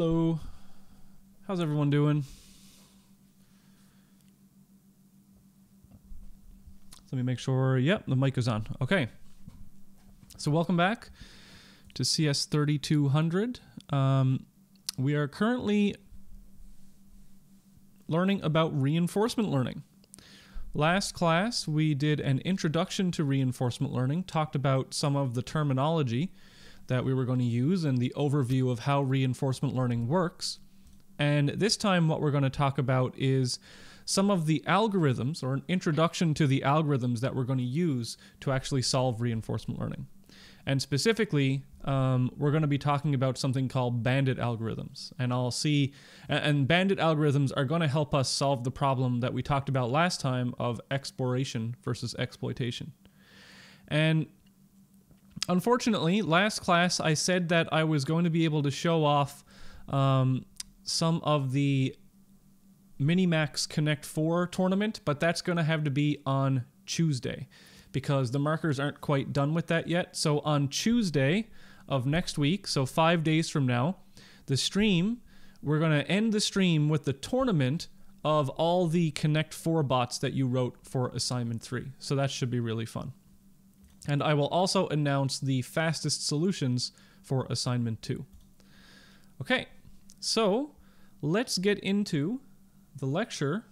Hello. How's everyone doing? Let me make sure. Yep, the mic is on. Okay. So, welcome back to CS 3200. Um, we are currently learning about reinforcement learning. Last class, we did an introduction to reinforcement learning, talked about some of the terminology that we were going to use and the overview of how reinforcement learning works. And this time, what we're going to talk about is some of the algorithms or an introduction to the algorithms that we're going to use to actually solve reinforcement learning. And specifically, um, we're going to be talking about something called bandit algorithms. And I'll see, and bandit algorithms are going to help us solve the problem that we talked about last time of exploration versus exploitation. And unfortunately, last class I said that I was going to be able to show off um, some of the Minimax Connect 4 tournament, but that's going to have to be on Tuesday because the markers aren't quite done with that yet. So on Tuesday of next week, so five days from now, the stream, we're going to end the stream with the tournament of all the Connect 4 bots that you wrote for assignment 3. So that should be really fun. And I will also announce the fastest solutions for assignment 2. Okay, so let's get into the lecture.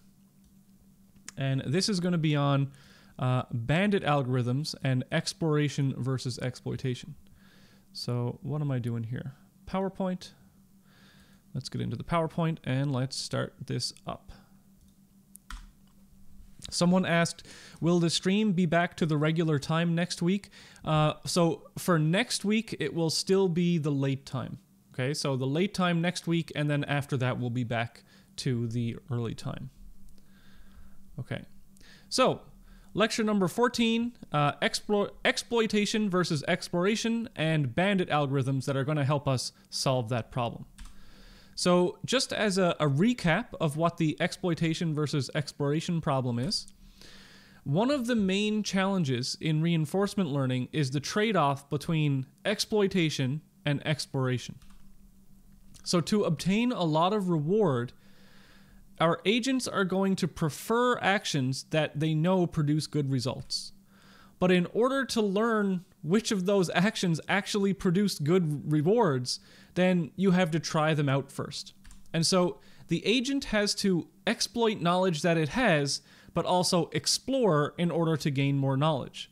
And this is going to be on uh, bandit algorithms and exploration versus exploitation. So, what am I doing here? PowerPoint. Let's get into the PowerPoint and let's start this up. Someone asked, Will the stream be back to the regular time next week? Uh, so, for next week, it will still be the late time. Okay, so the late time next week, and then after that, we'll be back to the early time. Okay, so lecture number 14 uh, explo- exploitation versus exploration and bandit algorithms that are going to help us solve that problem. So, just as a, a recap of what the exploitation versus exploration problem is, one of the main challenges in reinforcement learning is the trade off between exploitation and exploration. So, to obtain a lot of reward, our agents are going to prefer actions that they know produce good results. But in order to learn which of those actions actually produce good rewards, then you have to try them out first. And so the agent has to exploit knowledge that it has, but also explore in order to gain more knowledge.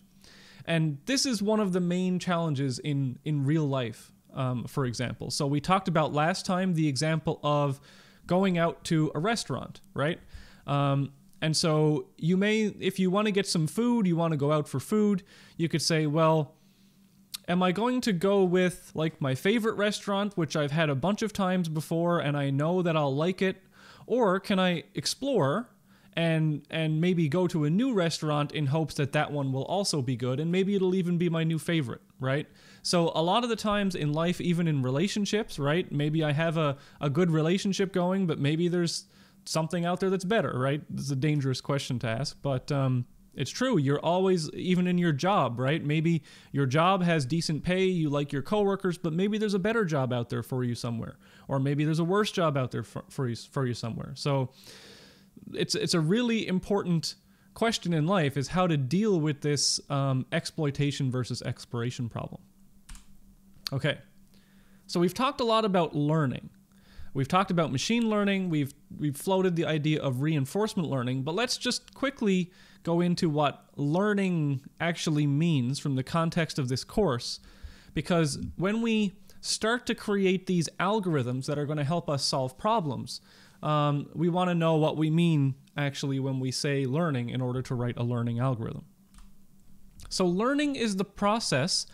And this is one of the main challenges in, in real life, um, for example. So we talked about last time the example of going out to a restaurant, right? Um, and so you may, if you want to get some food, you want to go out for food, you could say, well, am I going to go with like my favorite restaurant, which I've had a bunch of times before and I know that I'll like it? Or can I explore and and maybe go to a new restaurant in hopes that that one will also be good and maybe it'll even be my new favorite, right? So a lot of the times in life, even in relationships, right? Maybe I have a, a good relationship going, but maybe there's something out there that's better, right? It's a dangerous question to ask, but um, it's true. You're always, even in your job, right? Maybe your job has decent pay, you like your coworkers, but maybe there's a better job out there for you somewhere, or maybe there's a worse job out there for, for you for you somewhere. So it's it's a really important question in life is how to deal with this um, exploitation versus exploration problem. Okay. So we've talked a lot about learning. We've talked about machine learning, we've we've floated the idea of reinforcement learning, but let's just quickly go into what learning actually means from the context of this course because when we start to create these algorithms that are going to help us solve problems, um, we want to know what we mean actually when we say learning in order to write a learning algorithm. So, learning is the process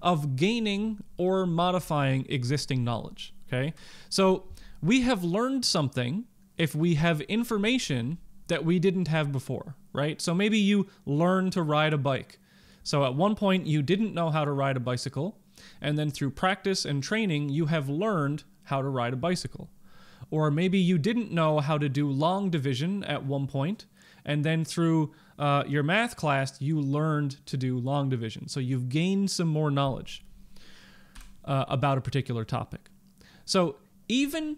of gaining or modifying existing knowledge. Okay. So we have learned something if we have information that we didn't have before, right? So maybe you learn to ride a bike. So at one point you didn't know how to ride a bicycle, and then through practice and training, you have learned how to ride a bicycle. Or maybe you didn't know how to do long division at one point, and then through uh, your math class, you learned to do long division. So you've gained some more knowledge uh, about a particular topic. So even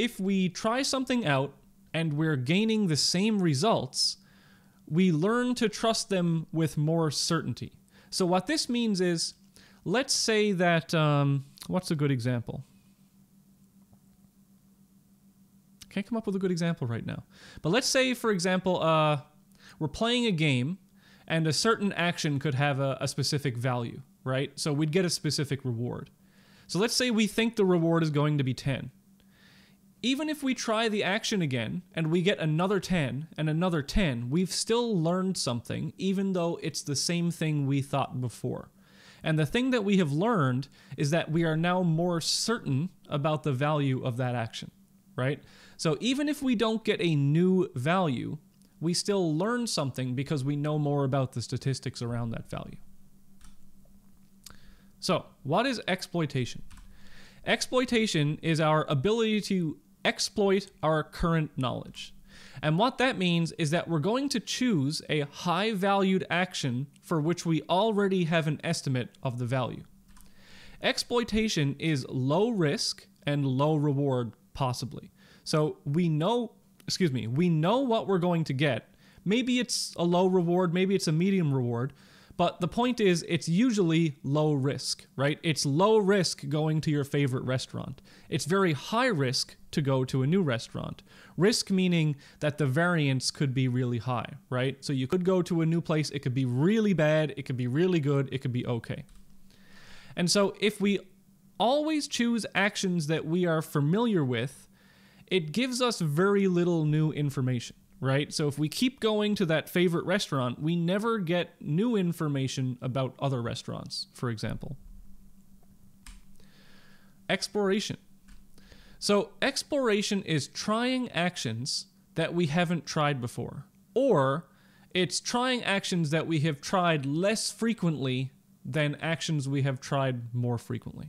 if we try something out and we're gaining the same results, we learn to trust them with more certainty. So, what this means is let's say that, um, what's a good example? Can't come up with a good example right now. But let's say, for example, uh, we're playing a game and a certain action could have a, a specific value, right? So we'd get a specific reward. So let's say we think the reward is going to be 10. Even if we try the action again and we get another 10 and another 10, we've still learned something, even though it's the same thing we thought before. And the thing that we have learned is that we are now more certain about the value of that action, right? So even if we don't get a new value, we still learn something because we know more about the statistics around that value. So, what is exploitation? Exploitation is our ability to exploit our current knowledge. And what that means is that we're going to choose a high valued action for which we already have an estimate of the value. Exploitation is low risk and low reward, possibly. So we know, excuse me, we know what we're going to get. Maybe it's a low reward, maybe it's a medium reward, but the point is it's usually low risk, right? It's low risk going to your favorite restaurant. It's very high risk to go to a new restaurant. Risk meaning that the variance could be really high, right? So you could go to a new place, it could be really bad, it could be really good, it could be okay. And so if we always choose actions that we are familiar with, it gives us very little new information, right? So if we keep going to that favorite restaurant, we never get new information about other restaurants, for example. Exploration. So, exploration is trying actions that we haven't tried before, or it's trying actions that we have tried less frequently than actions we have tried more frequently.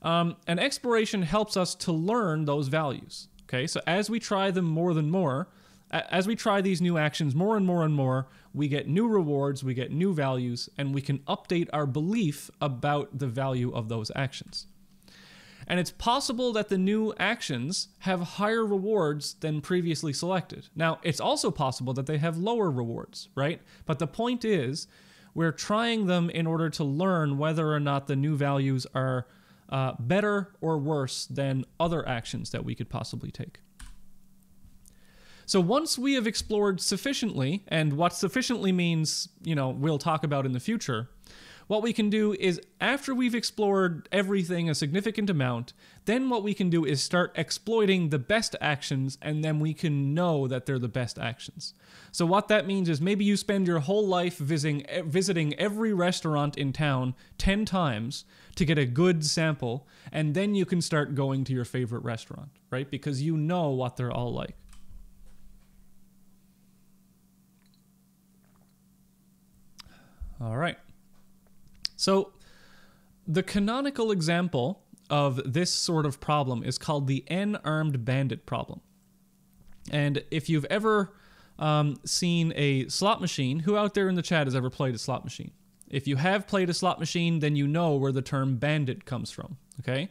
Um, and exploration helps us to learn those values. Okay, so as we try them more than more, as we try these new actions more and more and more, we get new rewards, we get new values, and we can update our belief about the value of those actions. And it's possible that the new actions have higher rewards than previously selected. Now, it's also possible that they have lower rewards, right? But the point is, we're trying them in order to learn whether or not the new values are uh, better or worse than other actions that we could possibly take. So once we have explored sufficiently, and what sufficiently means, you know, we'll talk about in the future, what we can do is after we've explored everything a significant amount, then what we can do is start exploiting the best actions and then we can know that they're the best actions. So what that means is maybe you spend your whole life visiting eh, visiting every restaurant in town 10 times to get a good sample and then you can start going to your favorite restaurant, right? Because you know what they're all like. All right. So, the canonical example of this sort of problem is called the n armed bandit problem. And if you've ever um, seen a slot machine, who out there in the chat has ever played a slot machine? If you have played a slot machine, then you know where the term bandit comes from. Okay?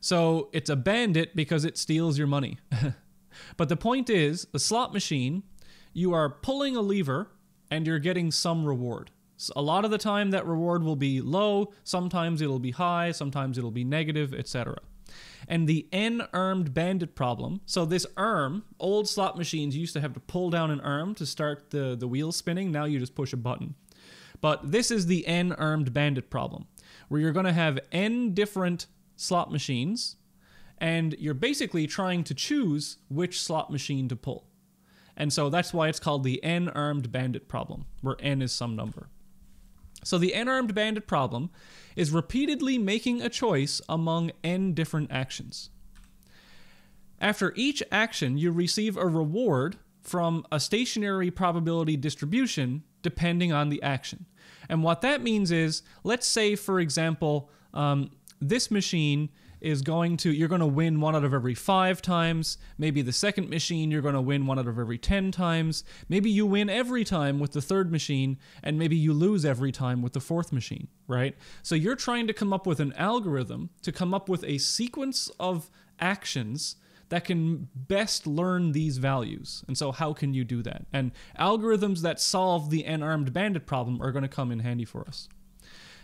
So it's a bandit because it steals your money. but the point is, the slot machine, you are pulling a lever and you're getting some reward a lot of the time that reward will be low, sometimes it'll be high, sometimes it'll be negative, etc. And the N armed bandit problem. So this arm, old slot machines used to have to pull down an arm to start the, the wheel spinning. Now you just push a button. But this is the N armed bandit problem, where you're going to have N different slot machines, and you're basically trying to choose which slot machine to pull. And so that's why it's called the N armed bandit problem, where N is some number. So the n-armed bandit problem is repeatedly making a choice among n different actions. After each action, you receive a reward from a stationary probability distribution depending on the action. And what that means is, let's say, for example, um, this machine is going to you're going to win one out of every 5 times. Maybe the second machine you're going to win one out of every 10 times. Maybe you win every time with the third machine and maybe you lose every time with the fourth machine, right? So you're trying to come up with an algorithm to come up with a sequence of actions that can best learn these values. And so, how can you do that? And algorithms that solve the n armed bandit problem are going to come in handy for us.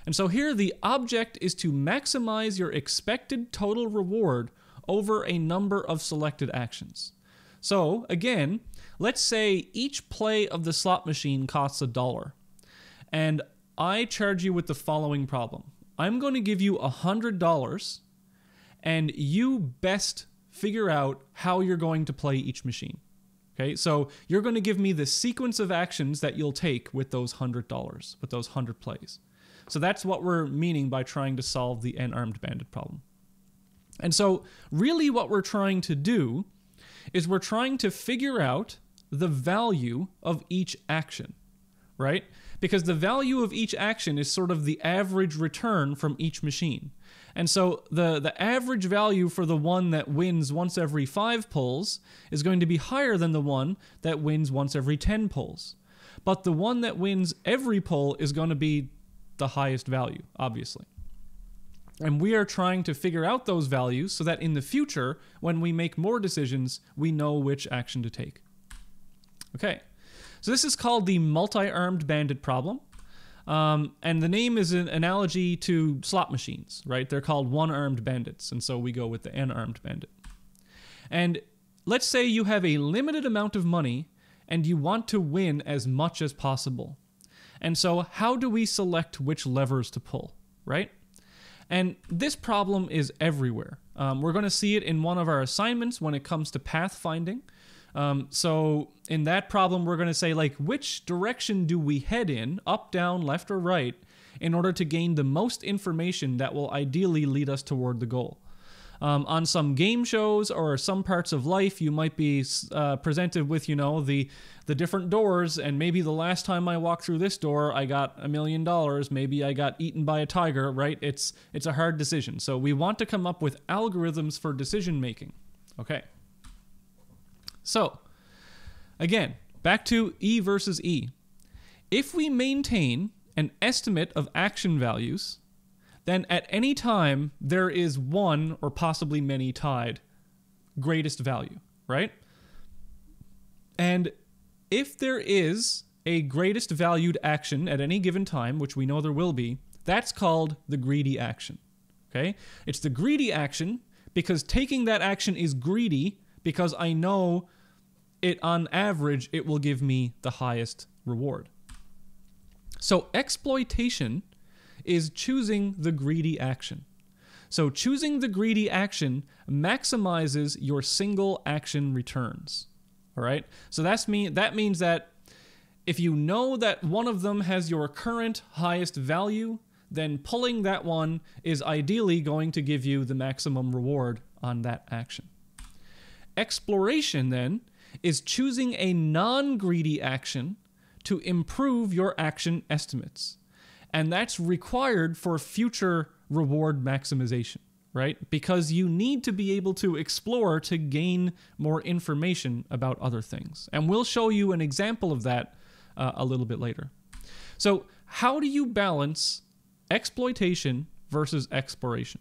And so, here the object is to maximize your expected total reward over a number of selected actions. So, again, let's say each play of the slot machine costs a dollar. And I charge you with the following problem I'm going to give you a $100 and you best figure out how you're going to play each machine. Okay, so you're going to give me the sequence of actions that you'll take with those $100, with those 100 plays. So that's what we're meaning by trying to solve the n armed bandit problem. And so, really, what we're trying to do is we're trying to figure out the value of each action, right? Because the value of each action is sort of the average return from each machine. And so the, the average value for the one that wins once every five pulls is going to be higher than the one that wins once every 10 pulls. But the one that wins every pull is going to be the highest value, obviously. And we are trying to figure out those values so that in the future, when we make more decisions, we know which action to take. Okay, so this is called the multi armed bandit problem. Um, and the name is an analogy to slot machines, right? They're called one armed bandits. And so we go with the n armed bandit. And let's say you have a limited amount of money and you want to win as much as possible. And so, how do we select which levers to pull, right? And this problem is everywhere. Um, we're going to see it in one of our assignments when it comes to pathfinding. Um, so in that problem, we're going to say like, which direction do we head in, up, down, left, or right, in order to gain the most information that will ideally lead us toward the goal. Um, on some game shows or some parts of life, you might be uh, presented with, you know, the the different doors, and maybe the last time I walked through this door, I got a million dollars. Maybe I got eaten by a tiger. Right? It's it's a hard decision. So we want to come up with algorithms for decision making. Okay. So, again, back to E versus E. If we maintain an estimate of action values, then at any time there is one or possibly many tied greatest value, right? And if there is a greatest valued action at any given time, which we know there will be, that's called the greedy action. Okay? It's the greedy action because taking that action is greedy because I know it on average it will give me the highest reward. So exploitation is choosing the greedy action. So choosing the greedy action maximizes your single action returns. All right? So that's mean that means that if you know that one of them has your current highest value, then pulling that one is ideally going to give you the maximum reward on that action. Exploration then is choosing a non greedy action to improve your action estimates. And that's required for future reward maximization, right? Because you need to be able to explore to gain more information about other things. And we'll show you an example of that uh, a little bit later. So, how do you balance exploitation versus exploration?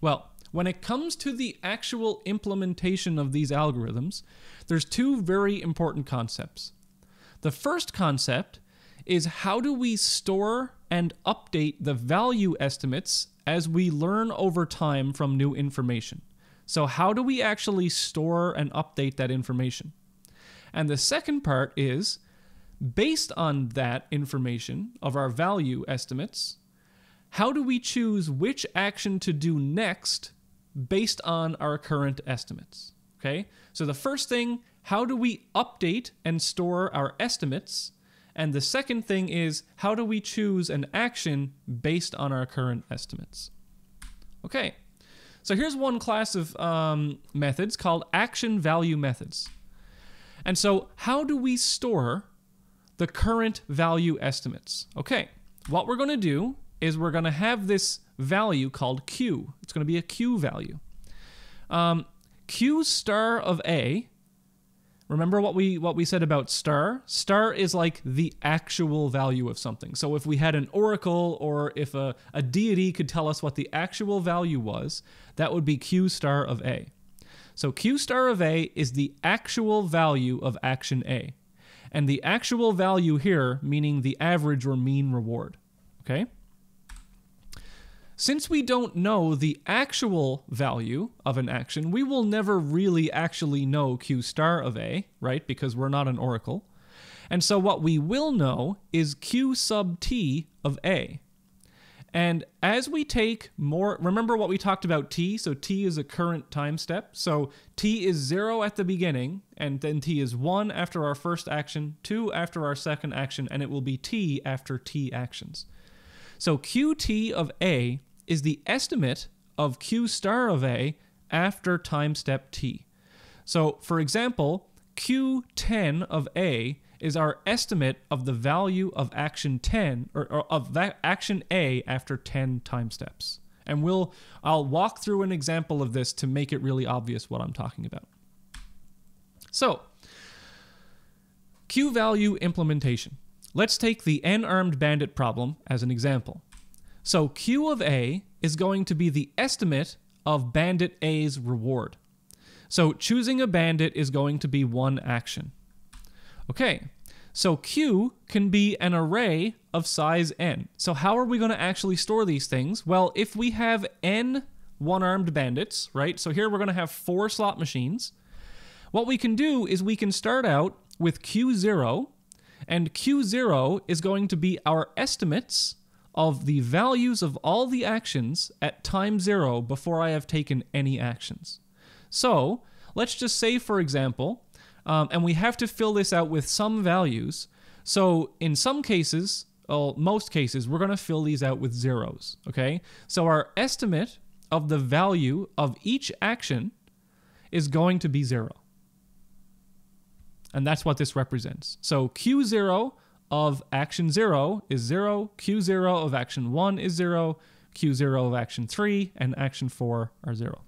Well, when it comes to the actual implementation of these algorithms, there's two very important concepts. The first concept is how do we store and update the value estimates as we learn over time from new information? So, how do we actually store and update that information? And the second part is based on that information of our value estimates, how do we choose which action to do next based on our current estimates. Okay, so the first thing, how do we update and store our estimates? And the second thing is, how do we choose an action based on our current estimates? Okay, so here's one class of um, methods called action value methods. And so, how do we store the current value estimates? Okay, what we're going to do is we're going to have this value called q. It's going to be a q value. Um, q star of a Remember what we what we said about star? Star is like the actual value of something. So if we had an oracle or if a, a deity could tell us what the actual value was, that would be Q star of A. So Q star of A is the actual value of action A. And the actual value here meaning the average or mean reward. Okay? Since we don't know the actual value of an action, we will never really actually know Q star of A, right? Because we're not an oracle. And so what we will know is Q sub T of A. And as we take more, remember what we talked about T? So T is a current time step. So T is zero at the beginning, and then T is one after our first action, two after our second action, and it will be T after T actions. So QT of A is the estimate of Q star of A after time step T. So, for example, Q10 of A is our estimate of the value of action 10 or, or, of that action A after 10 time steps. And we'll I'll walk through an example of this to make it really obvious what I'm talking about. So, Q value implementation. Let's take the n-armed bandit problem as an example. So Q of A is going to be the estimate of bandit A's reward. So choosing a bandit is going to be one action. Okay, so Q can be an array of size n. So how are we going to actually store these things? Well, if we have n one-armed bandits, right? So here we're going to have four slot machines. What we can do is we can start out with Q0, and Q0 is going to be our estimates of the values of all the actions at time zero before I have taken any actions. So let's just say, for example, um, and we have to fill this out with some values. So in some cases, well, most cases, we're going to fill these out with zeros, okay? So our estimate of the value of each action is going to be zero. And that's what this represents. So Q0 of action 0 is 0, Q0 of action 1 is 0, Q0 of action 3, and action 4 are 0.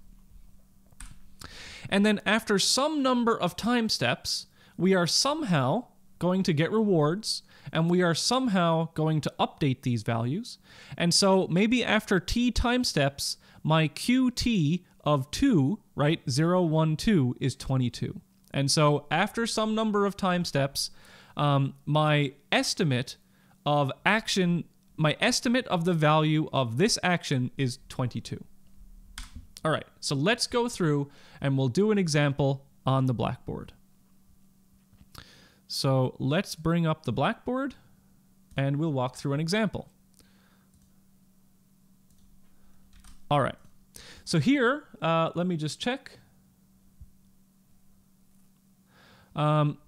And then after some number of time steps, we are somehow going to get rewards and we are somehow going to update these values. And so maybe after t time steps, my qt of 2, right, 0, 1, 2 is 22. And so after some number of time steps, um, my estimate of action, my estimate of the value of this action is 22. All right, so let's go through and we'll do an example on the blackboard. So let's bring up the blackboard and we'll walk through an example. All right, so here, uh, let me just check. Um,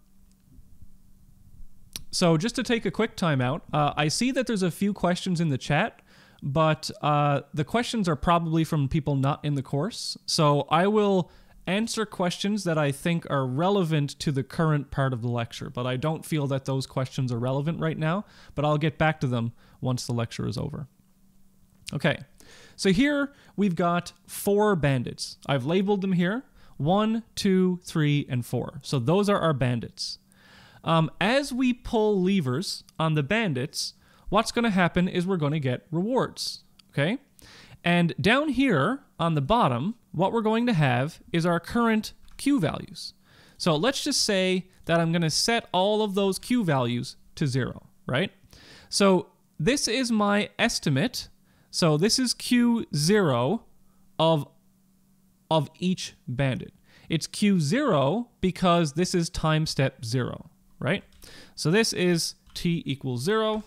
so just to take a quick timeout, uh, I see that there's a few questions in the chat, but uh, the questions are probably from people not in the course. So I will answer questions that I think are relevant to the current part of the lecture, but I don't feel that those questions are relevant right now, but I'll get back to them once the lecture is over. Okay, so here we've got four bandits. I've labeled them here, one, two, three, and four. So those are our bandits. Um, as we pull levers on the bandits, what's going to happen is we're going to get rewards. Okay? And down here on the bottom, what we're going to have is our current Q values. So let's just say that I'm going to set all of those Q values to zero, right? So this is my estimate. So this is Q0 of, of each bandit. It's Q0 because this is time step zero right? So this is t equals 0.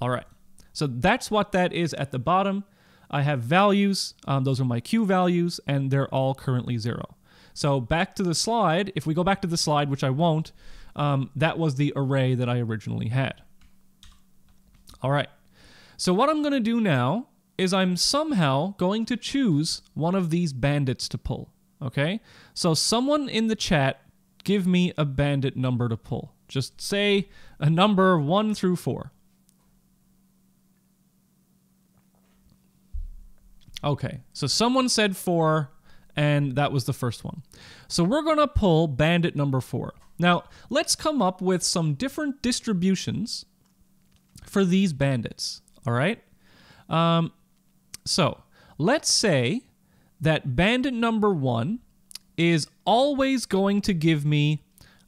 All right. So that's what that is at the bottom. I have values. Um, those are my Q values, and they're all currently 0. So back to the slide. If we go back to the slide, which I won't, um, that was the array that I originally had. All right. So what I'm going to do now is I'm somehow going to choose one of these bandits to pull. Okay? So someone in the chat give me a bandit number to pull. Just say a number 1 through 4. Okay, so someone said four, and that was the first one. So we're going to pull bandit number four. Now, let's come up with some different distributions for these bandits, all right? Um, so let's say that bandit number one is always going to give me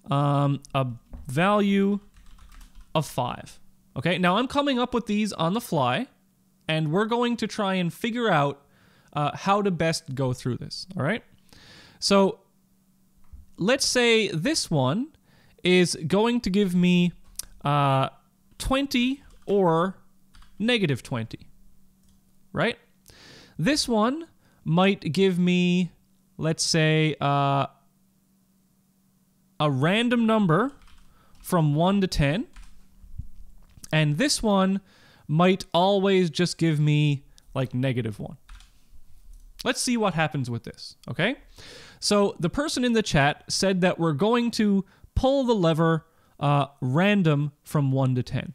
um, a value of five. Okay, now I'm coming up with these on the fly, and we're going to try and figure out uh, how to best go through this. All right, so let's say this one is going to give me uh, 20 or negative 20, right? This one might give me, let's say, uh, a random number from 1 to 10. And this one might always just give me like negative 1. Let's see what happens with this, okay? So the person in the chat said that we're going to pull the lever uh, random from 1 to 10.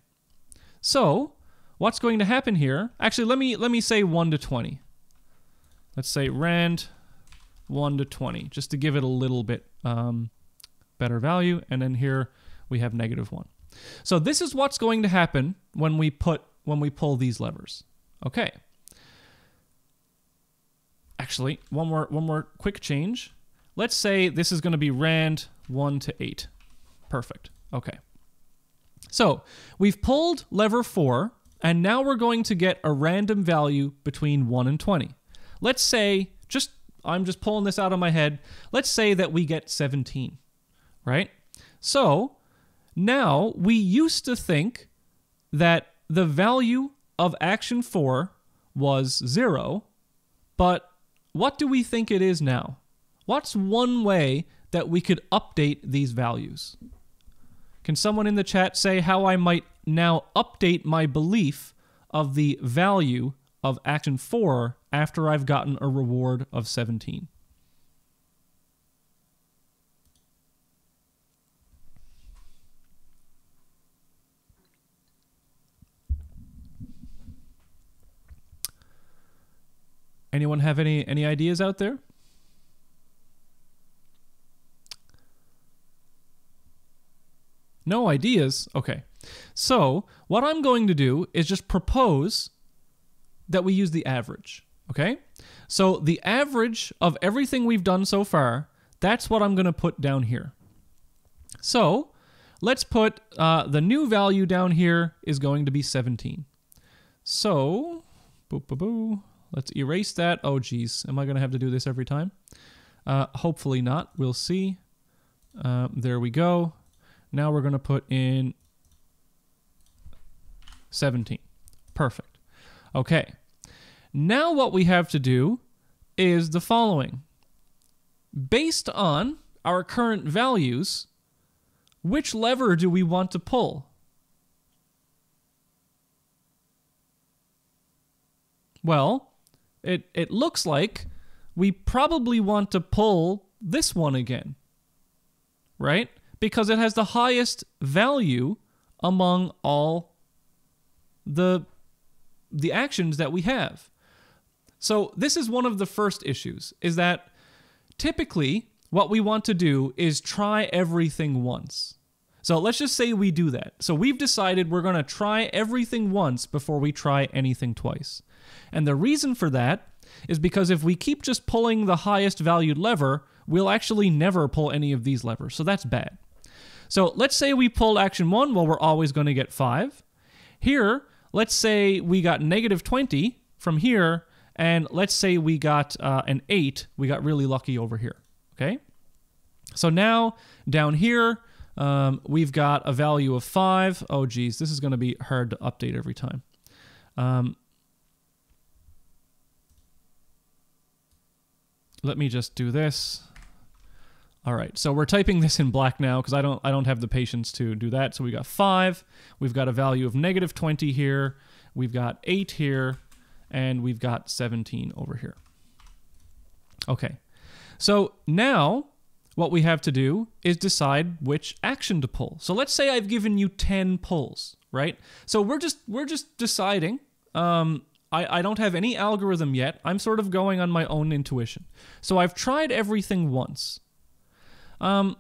So what's going to happen here? Actually, let me let me say 1 to 20. Let's say rand 1 to 20, just to give it a little bit um, better value. And then here we have negative 1. So this is what's going to happen when we put when we pull these levers. Okay. Actually, one more one more quick change. Let's say this is going to be rand 1 to 8. Perfect. Okay. So we've pulled lever 4, and now we're going to get a random value between 1 and 20. Let's say, just I'm just pulling this out of my head, let's say that we get 17, right? So now we used to think that the value of action 4 was 0, but what do we think it is now? What's one way that we could update these values? Can someone in the chat say how I might now update my belief of the value of action 4 after I've gotten a reward of 17? Anyone have any any ideas out there? No ideas? Okay. So, what I'm going to do is just propose that we use the average. Okay? So, the average of everything we've done so far, that's what I'm going to put down here. So, let's put uh, the new value down here is going to be 17. So, boo boo boo. Let's erase that. Oh, geez. Am I going to have to do this every time? Uh, hopefully not. We'll see. Uh, there we go. Now we're going to put in 17. Perfect. Okay. Now what we have to do is the following. Based on our current values, which lever do we want to pull? Well, it, it looks like we probably want to pull this one again, right? because it has the highest value among all the the actions that we have. So this is one of the first issues is that typically what we want to do is try everything once. So let's just say we do that. So we've decided we're going to try everything once before we try anything twice. And the reason for that is because if we keep just pulling the highest valued lever, we'll actually never pull any of these levers. So that's bad. So let's say we pulled action 1, well, we're always going to get 5. Here, let's say we got negative 20 from here, and let's say we got uh, an 8. We got really lucky over here, okay? So now, down here, um, we've got a value of 5. Oh, geez, this is going to be hard to update every time. Um, let me just do this. All right, so we're typing this in black now because I don't I don't have the patience to do that. So we got five, we've got a value of negative 20 here, we've got eight here, and we've got 17 over here. Okay, so now what we have to do is decide which action to pull. So let's say I've given you 10 pulls, right? So we're just we're just deciding um, I, I don't have any algorithm yet. I'm sort of going on my own intuition. So I've tried everything once. Um,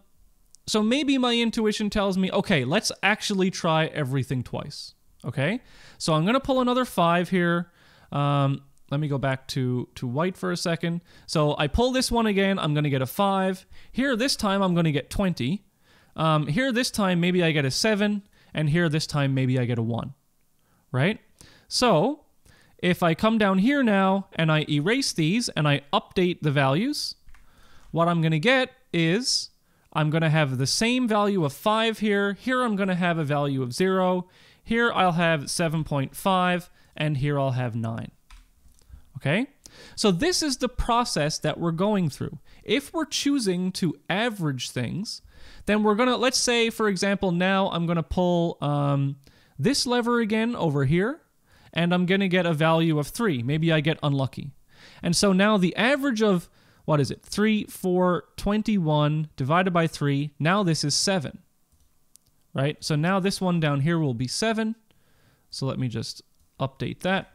so maybe my intuition tells me, okay, let's actually try everything twice. Okay, so I'm gonna pull another five here. Um, let me go back to, to white for a second. So I pull this one again, I'm gonna get a five. Here this time I'm gonna get 20. Um, here this time maybe I get a seven, and here this time maybe I get a one, right? So if I come down here now and I erase these and I update the values, what I'm gonna get is I'm going to have the same value of 5 here. Here I'm going to have a value of 0. Here I'll have 7.5, and here I'll have 9. Okay? So this is the process that we're going through. If we're choosing to average things, then we're going to, let's say, for example, now I'm going to pull um, this lever again over here, and I'm going to get a value of 3. Maybe I get unlucky. And so now the average of what is it? 3, 4, 21 divided by 3. Now this is 7. Right? So now this one down here will be 7. So let me just update that.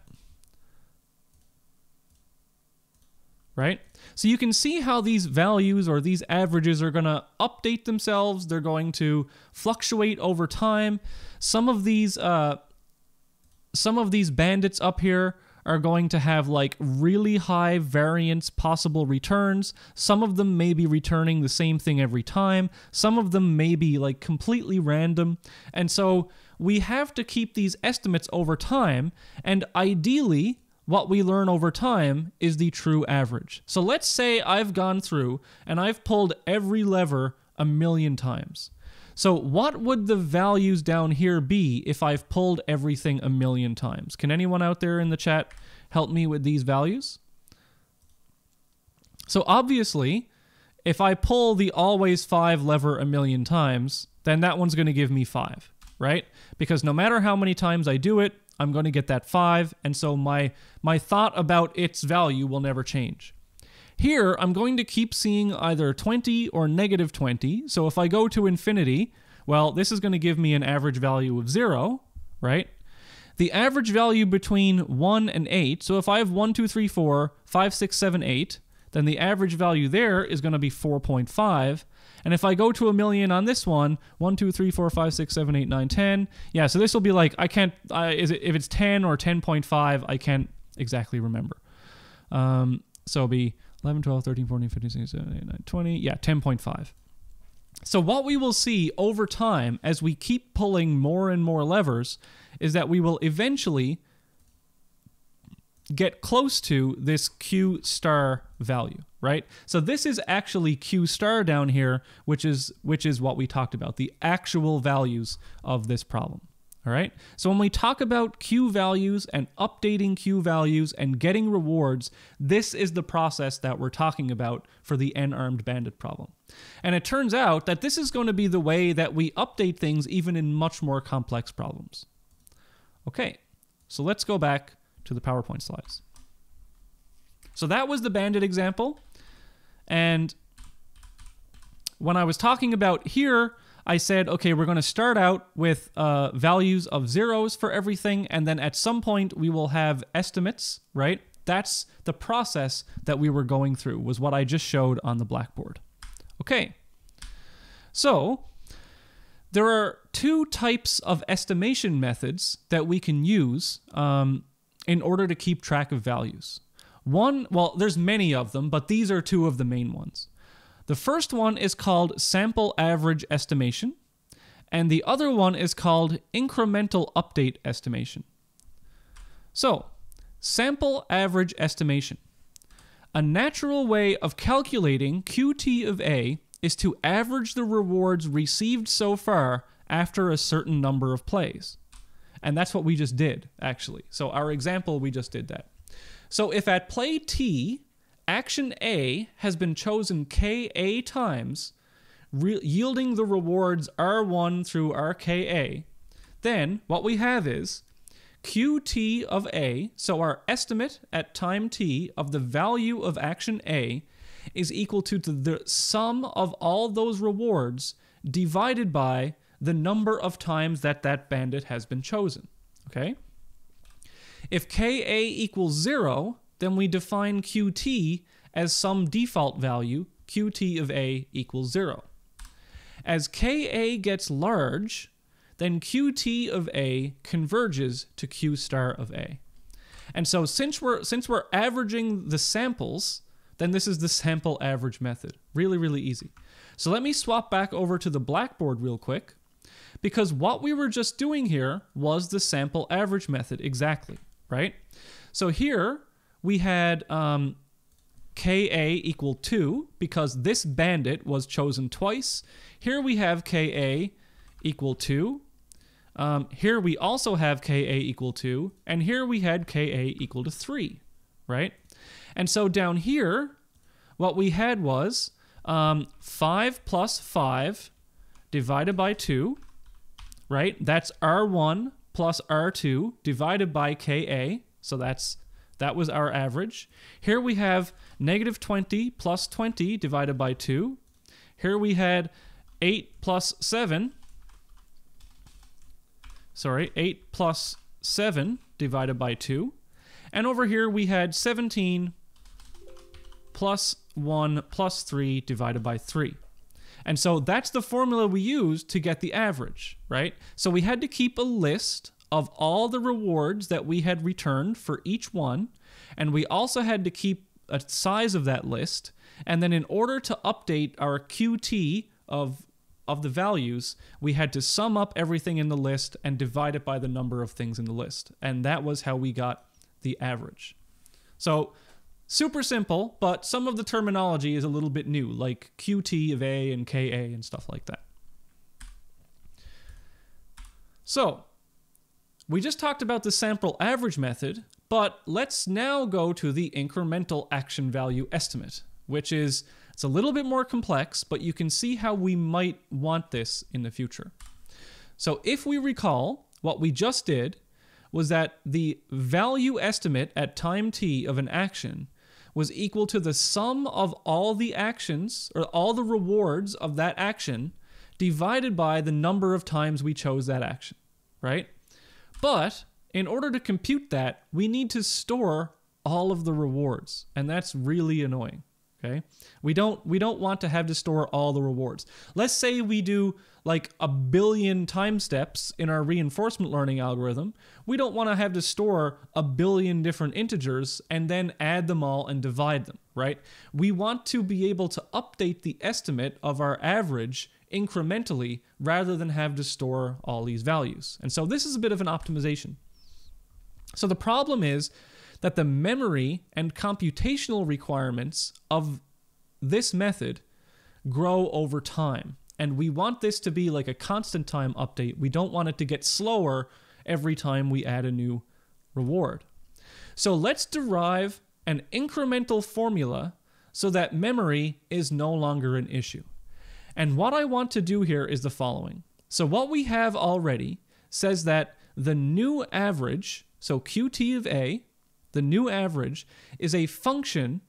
Right? So you can see how these values or these averages are going to update themselves. They're going to fluctuate over time. Some of these uh, some of these bandits up here are going to have like really high variance possible returns. Some of them may be returning the same thing every time. Some of them may be like completely random. And so we have to keep these estimates over time. And ideally, what we learn over time is the true average. So let's say I've gone through and I've pulled every lever a million times. So what would the values down here be if I've pulled everything a million times? Can anyone out there in the chat help me with these values? So obviously, if I pull the always 5 lever a million times, then that one's going to give me 5, right? Because no matter how many times I do it, I'm going to get that 5, and so my, my thought about its value will never change. Here, I'm going to keep seeing either 20 or negative 20. So if I go to infinity, well, this is going to give me an average value of 0, right? The average value between 1 and 8, so if I have 1, 2, 3, 4, 5, 6, 7, 8, then the average value there is going to be 4.5. And if I go to a million on this one, 1, 2, 3, 4, 5, 6, 7, 8, 9, 10. Yeah, so this will be like, I can't, uh, is it, if it's 10 or 10.5, I can't exactly remember. Um, so it'll be 11, 12, 13, 14, 15, 16, 17, 18, 19, 20. Yeah, 10.5. So what we will see over time as we keep pulling more and more levers is that we will eventually get close to this Q star value, right? So this is actually Q star down here, which is which is what we talked about, the actual values of this problem. All right. So when we talk about Q values and updating Q values and getting rewards, this is the process that we're talking about for the n-armed bandit problem. And it turns out that this is going to be the way that we update things even in much more complex problems. Okay, so let's go back to the PowerPoint slides. So that was the bandit example. And when I was talking about here, I said, okay, we're going to start out with uh, values of zeros for everything, and then at some point we will have estimates, right? That's the process that we were going through, was what I just showed on the blackboard. Okay, so there are two types of estimation methods that we can use um, in order to keep track of values. One, well, there's many of them, but these are two of the main ones. The first one is called sample average estimation, and the other one is called incremental update estimation. So, sample average estimation. A natural way of calculating QT of A is to average the rewards received so far after a certain number of plays. And that's what we just did, actually. So our example, we just did that. So if at play T, action A has been chosen KA times, yielding the rewards R1 through RKA, then what we have is QT of A, so our estimate at time T of the value of action A is equal to the sum of all those rewards divided by the number of times that that bandit has been chosen. Okay? If Ka equals 0, then we define Qt as some default value, Qt of A equals 0. As Ka gets large, then Qt of A converges to Q star of A. And so since we're since we're averaging the samples, then this is the sample average method. Really, really easy. So let me swap back over to the Blackboard real quick because what we were just doing here was the sample average method exactly, right? So here we had um, Ka equal 2 because this bandit was chosen twice. Here we have Ka equal 2. Um, here we also have Ka equal 2. And here we had Ka equal to 3, right? And so down here, what we had was um, 5 plus 5 divided by 2, right? That's R1 plus R2 divided by Ka. So that's that was our average. Here we have negative 20 plus 20 divided by 2. Here we had 8 plus 7. Sorry, 8 plus 7 divided by 2. And over here we had 17 plus 1 plus 3 divided by 3. And so that's the formula we used to get the average, right? So we had to keep a list of all the rewards that we had returned for each one, and we also had to keep a size of that list. And then in order to update our QT of of the values, we had to sum up everything in the list and divide it by the number of things in the list. And that was how we got the average. So super simple, but some of the terminology is a little bit new, like QT of A and KA and stuff like that. So we just talked about the sample average method, but let's now go to the incremental action value estimate, which is it's a little bit more complex, but you can see how we might want this in the future. So if we recall, what we just did was that the value estimate at time t of an action was equal to the sum of all the actions or all the rewards of that action divided by the number of times we chose that action, right? But in order to compute that, we need to store all of the rewards, and that's really annoying. Okay? We don't we don't want to have to store all the rewards. Let's say we do like a billion time steps in our reinforcement learning algorithm. We don't want to have to store a billion different integers and then add them all and divide them, right? We want to be able to update the estimate of our average incrementally rather than have to store all these values. And so this is a bit of an optimization. So the problem is that the memory and computational requirements of this method grow over time. And we want this to be like a constant time update. We don't want it to get slower every time we add a new reward. So let's derive an incremental formula so that memory is no longer an issue. And what I want to do here is the following. So what we have already says that the new average, so QT of A, the new average, is a function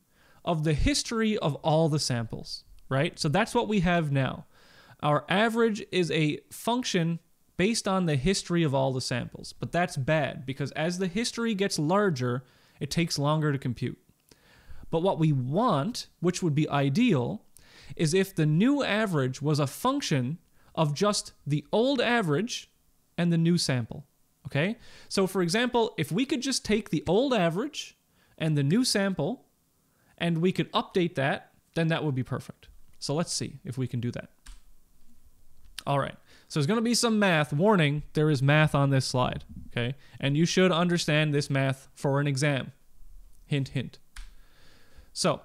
of the history of all the samples, right? So that's what we have now. Our average is a function based on the history of all the samples, but that's bad because as the history gets larger, it takes longer to compute. But what we want, which would be ideal, is if the new average was a function of just the old average and the new sample. Okay? So, for example, if we could just take the old average and the new sample and we could update that, then that would be perfect. So, let's see if we can do that. All right. So, there's going to be some math. Warning, there is math on this slide. Okay? And you should understand this math for an exam. Hint, hint. So,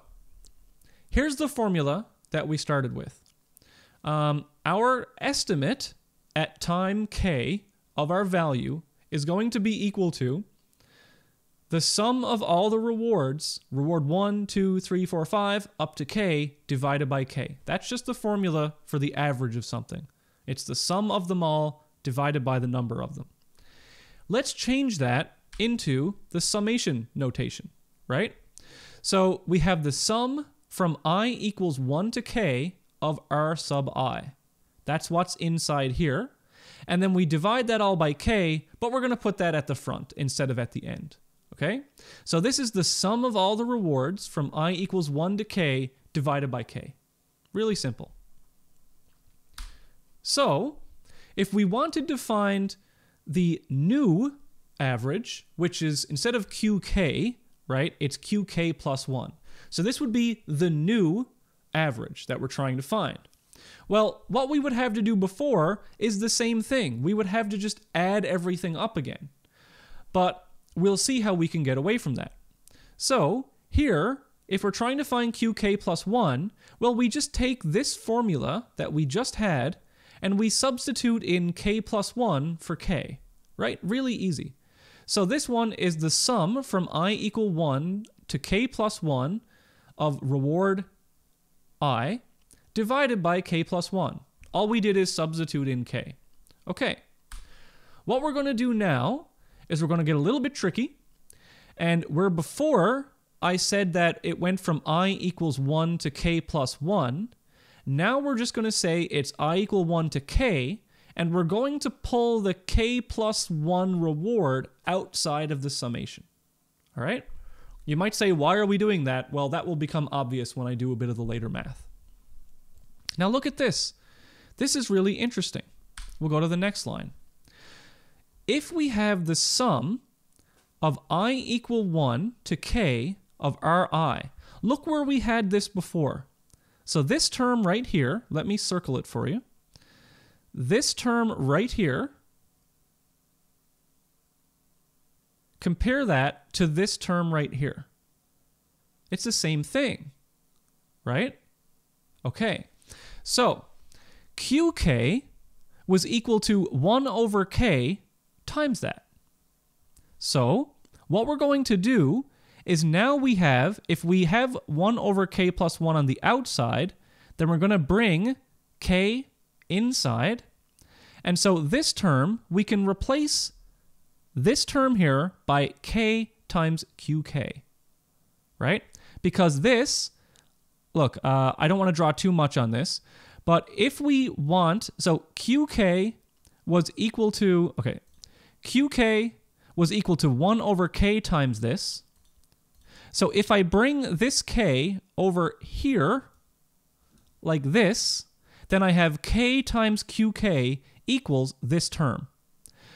here's the formula that we started with. Um, our estimate at time k of our value is going to be equal to the sum of all the rewards, reward 1, 2, 3, 4, 5, up to k, divided by k. That's just the formula for the average of something. It's the sum of them all divided by the number of them. Let's change that into the summation notation, right? So we have the sum from i equals 1 to k of r sub i. That's what's inside here. and then we divide that all by k, but we're going to put that at the front instead of at the end. Okay? So this is the sum of all the rewards from i equals 1 to k divided by k. Really simple. So, if we wanted to find the new average, which is instead of qk, right, it's qk plus 1. So this would be the new average that we're trying to find. Well, what we would have to do before is the same thing. We would have to just add everything up again. But we'll see how we can get away from that. So, here, if we're trying to find qk plus 1, well, we just take this formula that we just had and we substitute in k plus 1 for k, right? Really easy. So this one is the sum from i equal 1 to k plus 1 of reward i divided by k plus 1. All we did is substitute in k. Okay. What we're going to do now is we're going to get a little bit tricky. And where before I said that it went from i equals 1 to k plus 1, now we're just going to say it's i equal 1 to k, and we're going to pull the k plus 1 reward outside of the summation. All right? You might say, why are we doing that? Well, that will become obvious when I do a bit of the later math. Now look at this. This is really interesting. We'll go to the next line. If we have the sum of i equal 1 to k of ri, look where we had this before. So this term right here, let me circle it for you. This term right here, compare that to this term right here. It's the same thing, right? Okay. So qk was equal to 1 over k times that. So what we're going to do is now we have, if we have 1 over k plus 1 on the outside, then we're going to bring k inside. And so this term, we can replace this term here by k times qk, right? Because this look, uh, I don't want to draw too much on this, but if we want, so qk was equal to, okay, qk was equal to 1 over k times this. So if I bring this k over here, like this, then I have k times qk equals this term.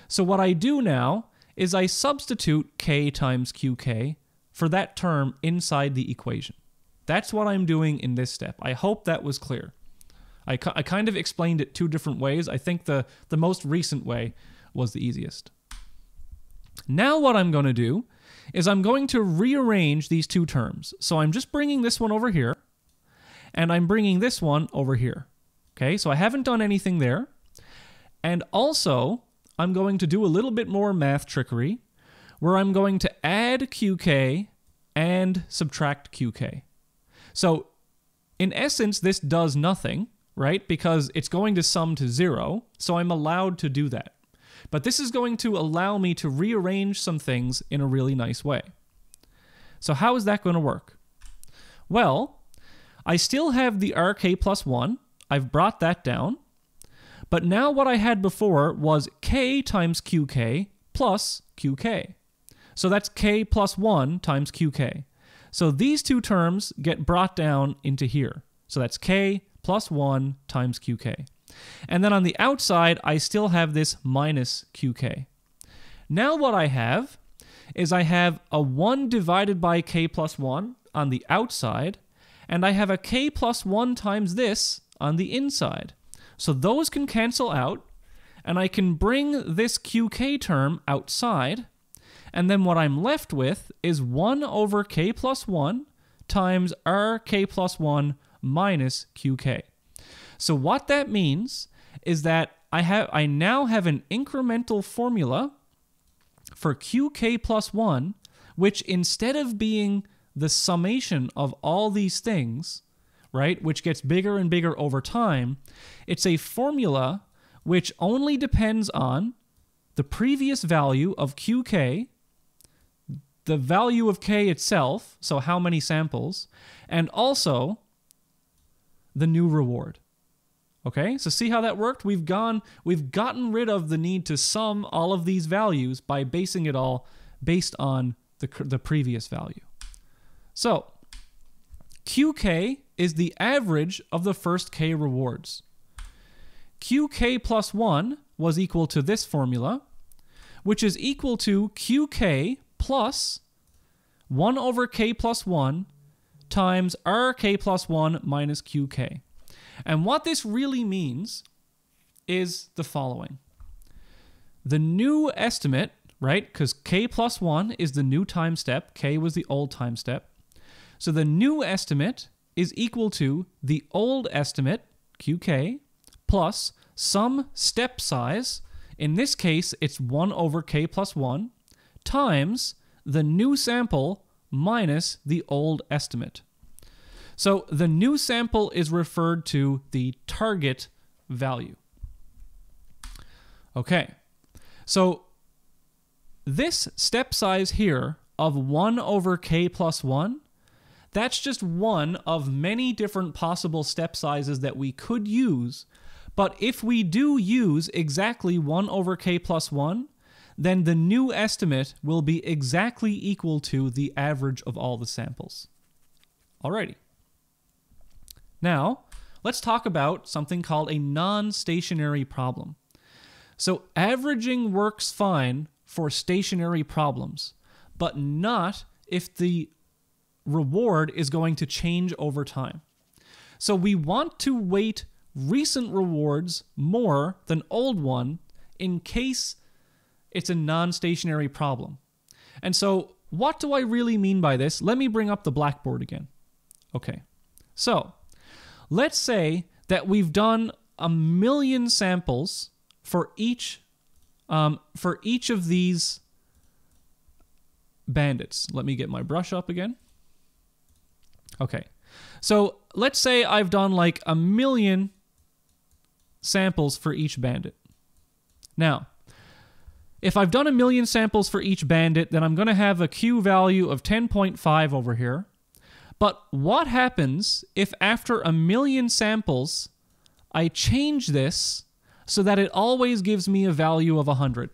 So what I do now is I substitute k times qk for that term inside the equation. That's what I'm doing in this step. I hope that was clear. I, I kind of explained it two different ways. I think the, the most recent way was the easiest. Now what I'm going to do is I'm going to rearrange these two terms. So I'm just bringing this one over here, and I'm bringing this one over here. Okay, so I haven't done anything there. And also, I'm going to do a little bit more math trickery, where I'm going to add qk and subtract qk. So in essence, this does nothing, right? Because it's going to sum to zero, so I'm allowed to do that. But this is going to allow me to rearrange some things in a really nice way. So how is that going to work? Well, I still have the rk plus 1. I've brought that down. But now what I had before was k times qk plus qk. So that's k plus 1 times qk. So these two terms get brought down into here. So that's k plus 1 times qk. And then on the outside, I still have this minus qk. Now what I have is I have a 1 divided by k plus 1 on the outside, and I have a k plus 1 times this on the inside. So those can cancel out, and I can bring this qk term outside, and then what I'm left with is 1 over k plus 1 times r k plus 1 minus qk. So what that means is that I have I now have an incremental formula for qk plus 1 which instead of being the summation of all these things, right, which gets bigger and bigger over time, it's a formula which only depends on the previous value of qk the value of k itself, so how many samples, and also the new reward. Okay, so see how that worked? We've gone, we've gotten rid of the need to sum all of these values by basing it all based on the, the previous value. So QK is the average of the first K rewards. QK plus 1 was equal to this formula, which is equal to QK plus 1 over K plus 1 times RK plus 1 minus QK. And what this really means is the following. The new estimate, right, because K plus 1 is the new time step, K was the old time step. So the new estimate is equal to the old estimate, QK, plus some step size. In this case, it's 1 over K plus 1 times the new sample minus the old estimate. So the new sample is referred to the target value. Okay, so this step size here of 1 over k plus 1, that's just one of many different possible step sizes that we could use. But if we do use exactly 1 over k plus 1, then the new estimate will be exactly equal to the average of all the samples. Alrighty. Now, let's talk about something called a non stationary problem. So, averaging works fine for stationary problems, but not if the reward is going to change over time. So, we want to weight recent rewards more than old one in case it's a non stationary problem. And so, what do I really mean by this? Let me bring up the blackboard again. Okay, so Let's say that we've done a million samples for each um, for each of these bandits. Let me get my brush up again. Okay. So let's say I've done like a million samples for each bandit. Now, if I've done a million samples for each bandit, then I'm going to have a Q value of 10.5 over here. But what happens if after a million samples, I change this so that it always gives me a value of 100?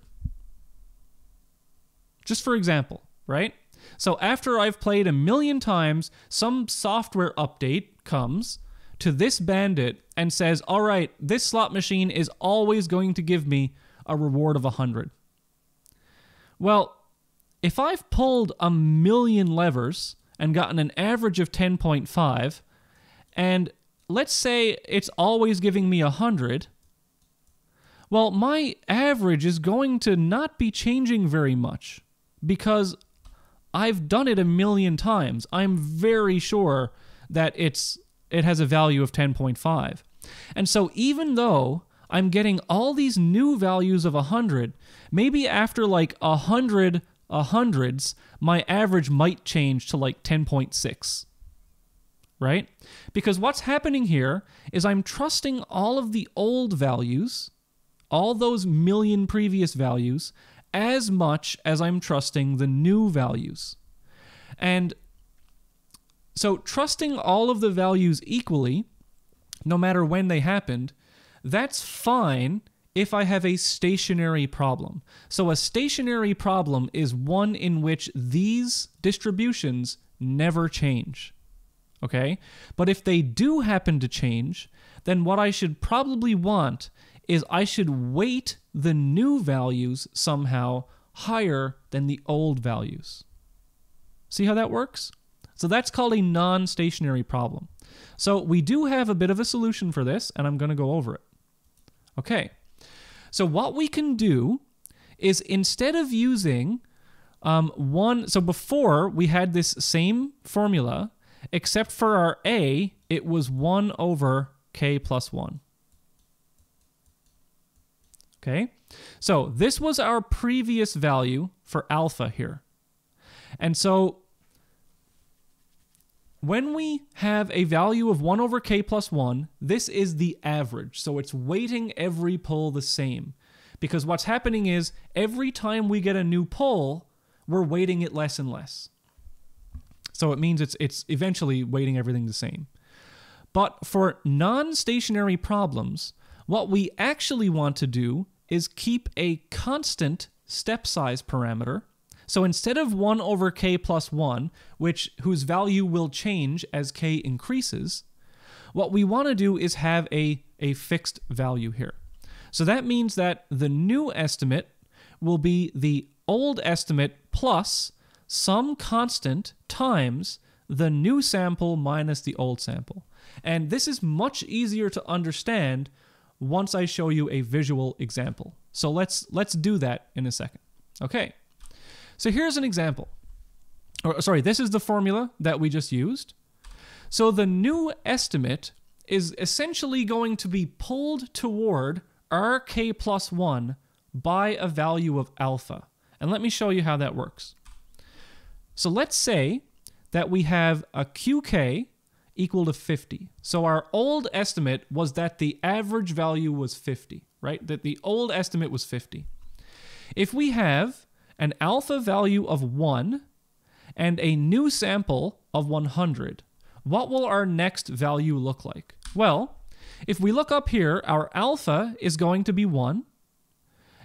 Just for example, right? So after I've played a million times, some software update comes to this bandit and says, all right, this slot machine is always going to give me a reward of 100. Well, if I've pulled a million levers and gotten an average of 10.5, and let's say it's always giving me 100, well, my average is going to not be changing very much because I've done it a million times. I'm very sure that it's it has a value of 10.5. And so even though I'm getting all these new values of 100, maybe after like 100 a hundreds, my average might change to like 10.6. Right? Because what's happening here is I'm trusting all of the old values, all those million previous values, as much as I'm trusting the new values. And so, trusting all of the values equally, no matter when they happened, that's fine if I have a stationary problem. So a stationary problem is one in which these distributions never change. Okay? But if they do happen to change, then what I should probably want is I should weight the new values somehow higher than the old values. See how that works? So that's called a non stationary problem. So we do have a bit of a solution for this, and I'm going to go over it. Okay, so what we can do is instead of using um, one, so before we had this same formula, except for our a, it was 1 over k plus 1. Okay, so this was our previous value for alpha here. And so when we have a value of 1 over k plus 1, this is the average. So it's weighting every pull the same. Because what's happening is every time we get a new pull, we're weighting it less and less. So it means it's it's eventually weighting everything the same. But for non-stationary problems, what we actually want to do is keep a constant step size parameter. So instead of 1 over k plus 1, which whose value will change as k increases, what we want to do is have a, a fixed value here. So that means that the new estimate will be the old estimate plus some constant times the new sample minus the old sample. And this is much easier to understand once I show you a visual example. So let's let's do that in a second. Okay. So here's an example. Or sorry, this is the formula that we just used. So the new estimate is essentially going to be pulled toward rk plus 1 by a value of alpha. And let me show you how that works. So let's say that we have a qk equal to 50. So our old estimate was that the average value was 50, right? That the old estimate was 50. If we have an alpha value of 1 and a new sample of 100, what will our next value look like? Well, if we look up here, our alpha is going to be 1,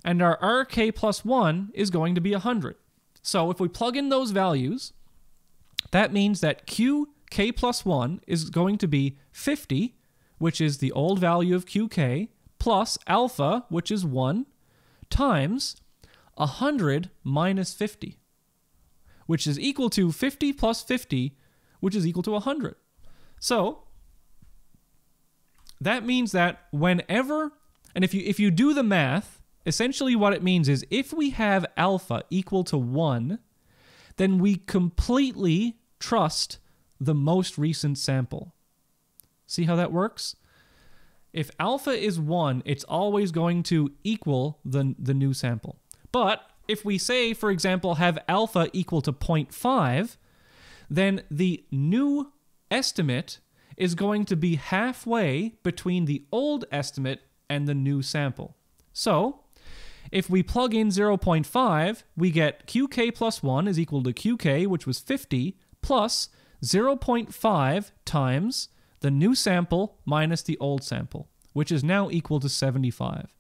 and our rk plus 1 is going to be 100. So if we plug in those values, that means that qk plus 1 is going to be 50, which is the old value of qk, plus alpha, which is 1, times 100 minus 50, which is equal to 50 plus 50, which is equal to 100. So that means that whenever, and if you if you do the math, essentially what it means is if we have alpha equal to 1, then we completely trust the most recent sample. See how that works? If alpha is 1, it's always going to equal the, the new sample. But if we say, for example, have alpha equal to 0.5, then the new estimate is going to be halfway between the old estimate and the new sample. So, if we plug in 0.5, we get qk plus 1 is equal to qk, which was 50, plus 0.5 times the new sample minus the old sample, which is now equal to 75.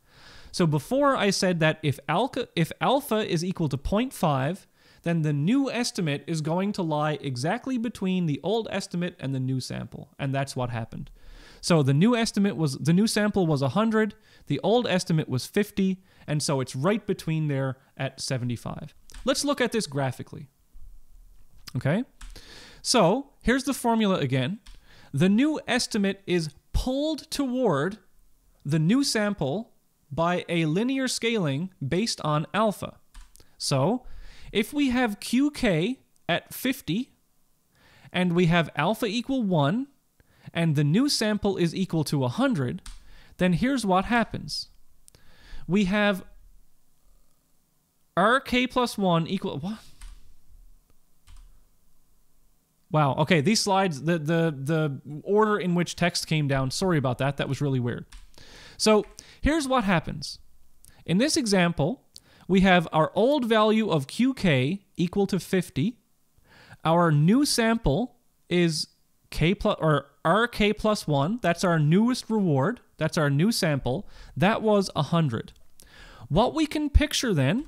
So before I said that if alpha, if alpha is equal to 0.5, then the new estimate is going to lie exactly between the old estimate and the new sample. And that's what happened. So the new estimate was the new sample was 100, the old estimate was 50, and so it's right between there at 75. Let's look at this graphically. Okay? So, here's the formula again. The new estimate is pulled toward the new sample by a linear scaling based on alpha. So, if we have qk at 50 and we have alpha equal 1 and the new sample is equal to 100, then here's what happens. We have rk plus 1 equal... What? Wow. Okay, these slides, the, the, the order in which text came down, sorry about that. That was really weird. So here's what happens. In this example, we have our old value of qk equal to 50. Our new sample is k plus or rk plus 1. That's our newest reward. That's our new sample. That was 100. What we can picture then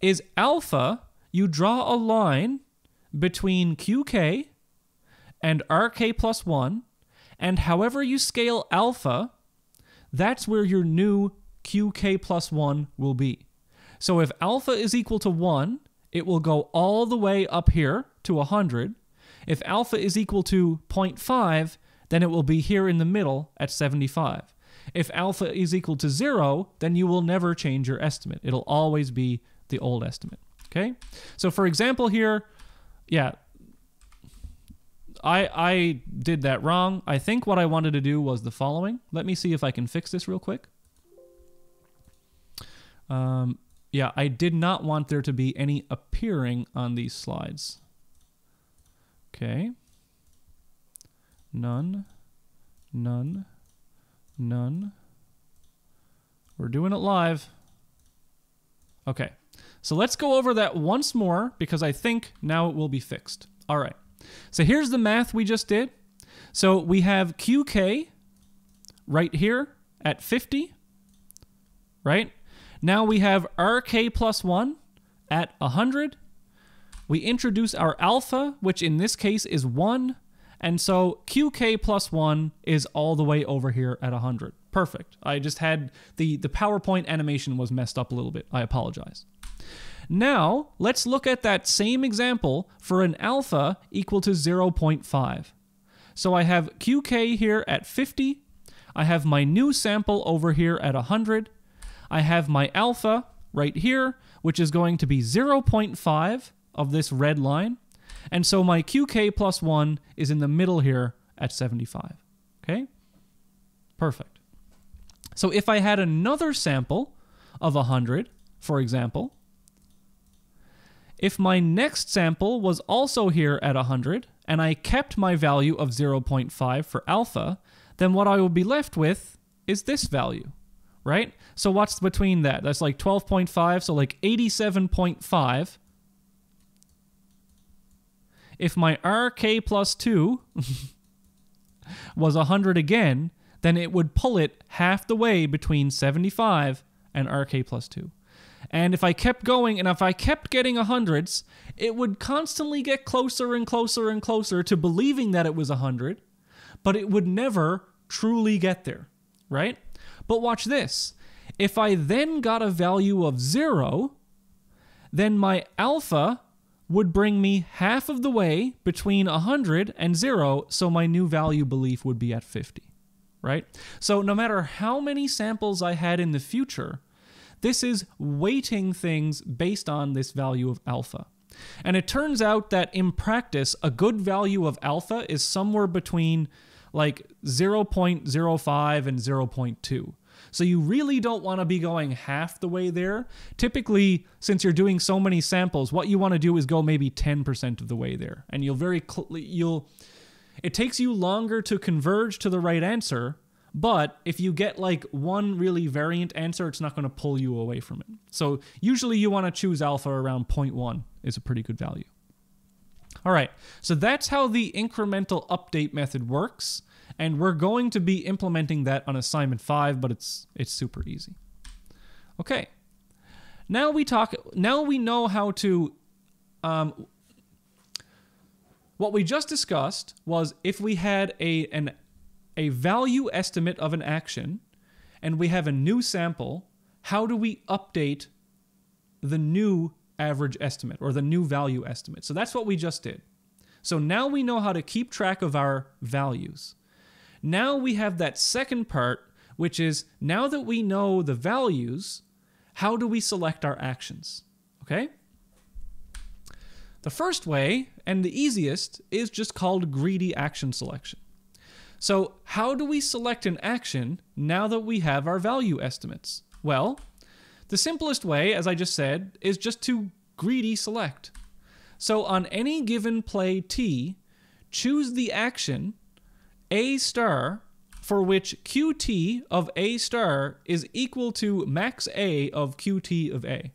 is alpha, you draw a line between qk and rk plus 1, and however you scale alpha, that's where your new qk plus 1 will be. So if alpha is equal to 1, it will go all the way up here to 100. If alpha is equal to 0.5, then it will be here in the middle at 75. If alpha is equal to 0, then you will never change your estimate. It'll always be the old estimate. Okay? So for example here, yeah, I, I did that wrong. I think what I wanted to do was the following. Let me see if I can fix this real quick. Um, yeah, I did not want there to be any appearing on these slides. Okay. None. None. None. We're doing it live. Okay. So let's go over that once more because I think now it will be fixed. All right. So here's the math we just did. So we have QK right here at 50, right? Now we have RK plus 1 at 100. We introduce our alpha, which in this case is 1. And so QK plus 1 is all the way over here at 100. Perfect. I just had the, the PowerPoint animation was messed up a little bit. I apologize. Now, let's look at that same example for an alpha equal to 0.5. So I have QK here at 50. I have my new sample over here at 100. I have my alpha right here, which is going to be 0.5 of this red line. And so my QK plus 1 is in the middle here at 75. Okay? Perfect. So if I had another sample of 100, for example, if my next sample was also here at 100, and I kept my value of 0.5 for alpha, then what I will be left with is this value, right? So what's between that? That's like 12.5, so like 87.5. If my RK plus 2 was 100 again, then it would pull it half the way between 75 and RK plus 2. And if I kept going and if I kept getting a hundreds, it would constantly get closer and closer and closer to believing that it was a hundred, but it would never truly get there, right? But watch this. If I then got a value of zero, then my alpha would bring me half of the way between 100 and 0, so my new value belief would be at 50, right? So no matter how many samples I had in the future, this is weighting things based on this value of alpha. And it turns out that in practice, a good value of alpha is somewhere between like 0.05 and 0.2. So you really don't want to be going half the way there. Typically, since you're doing so many samples, what you want to do is go maybe 10% of the way there. And you'll very you'll it takes you longer to converge to the right answer, but if you get like one really variant answer, it's not going to pull you away from it. So usually you want to choose alpha around 0.1 is a pretty good value. All right, so that's how the incremental update method works, and we're going to be implementing that on assignment 5, but it's it's super easy. Okay. Now we talk now we know how to um, what we just discussed was if we had a an a value estimate of an action and we have a new sample, how do we update the new average estimate or the new value estimate? So that's what we just did. So now we know how to keep track of our values. Now we have that second part, which is now that we know the values, how do we select our actions? Okay? The first way, and the easiest, is just called greedy action selection. So, how do we select an action now that we have our value estimates? Well, the simplest way, as I just said, is just to greedy select. So, on any given play T, choose the action A star for which QT of A star is equal to max A of QT of A.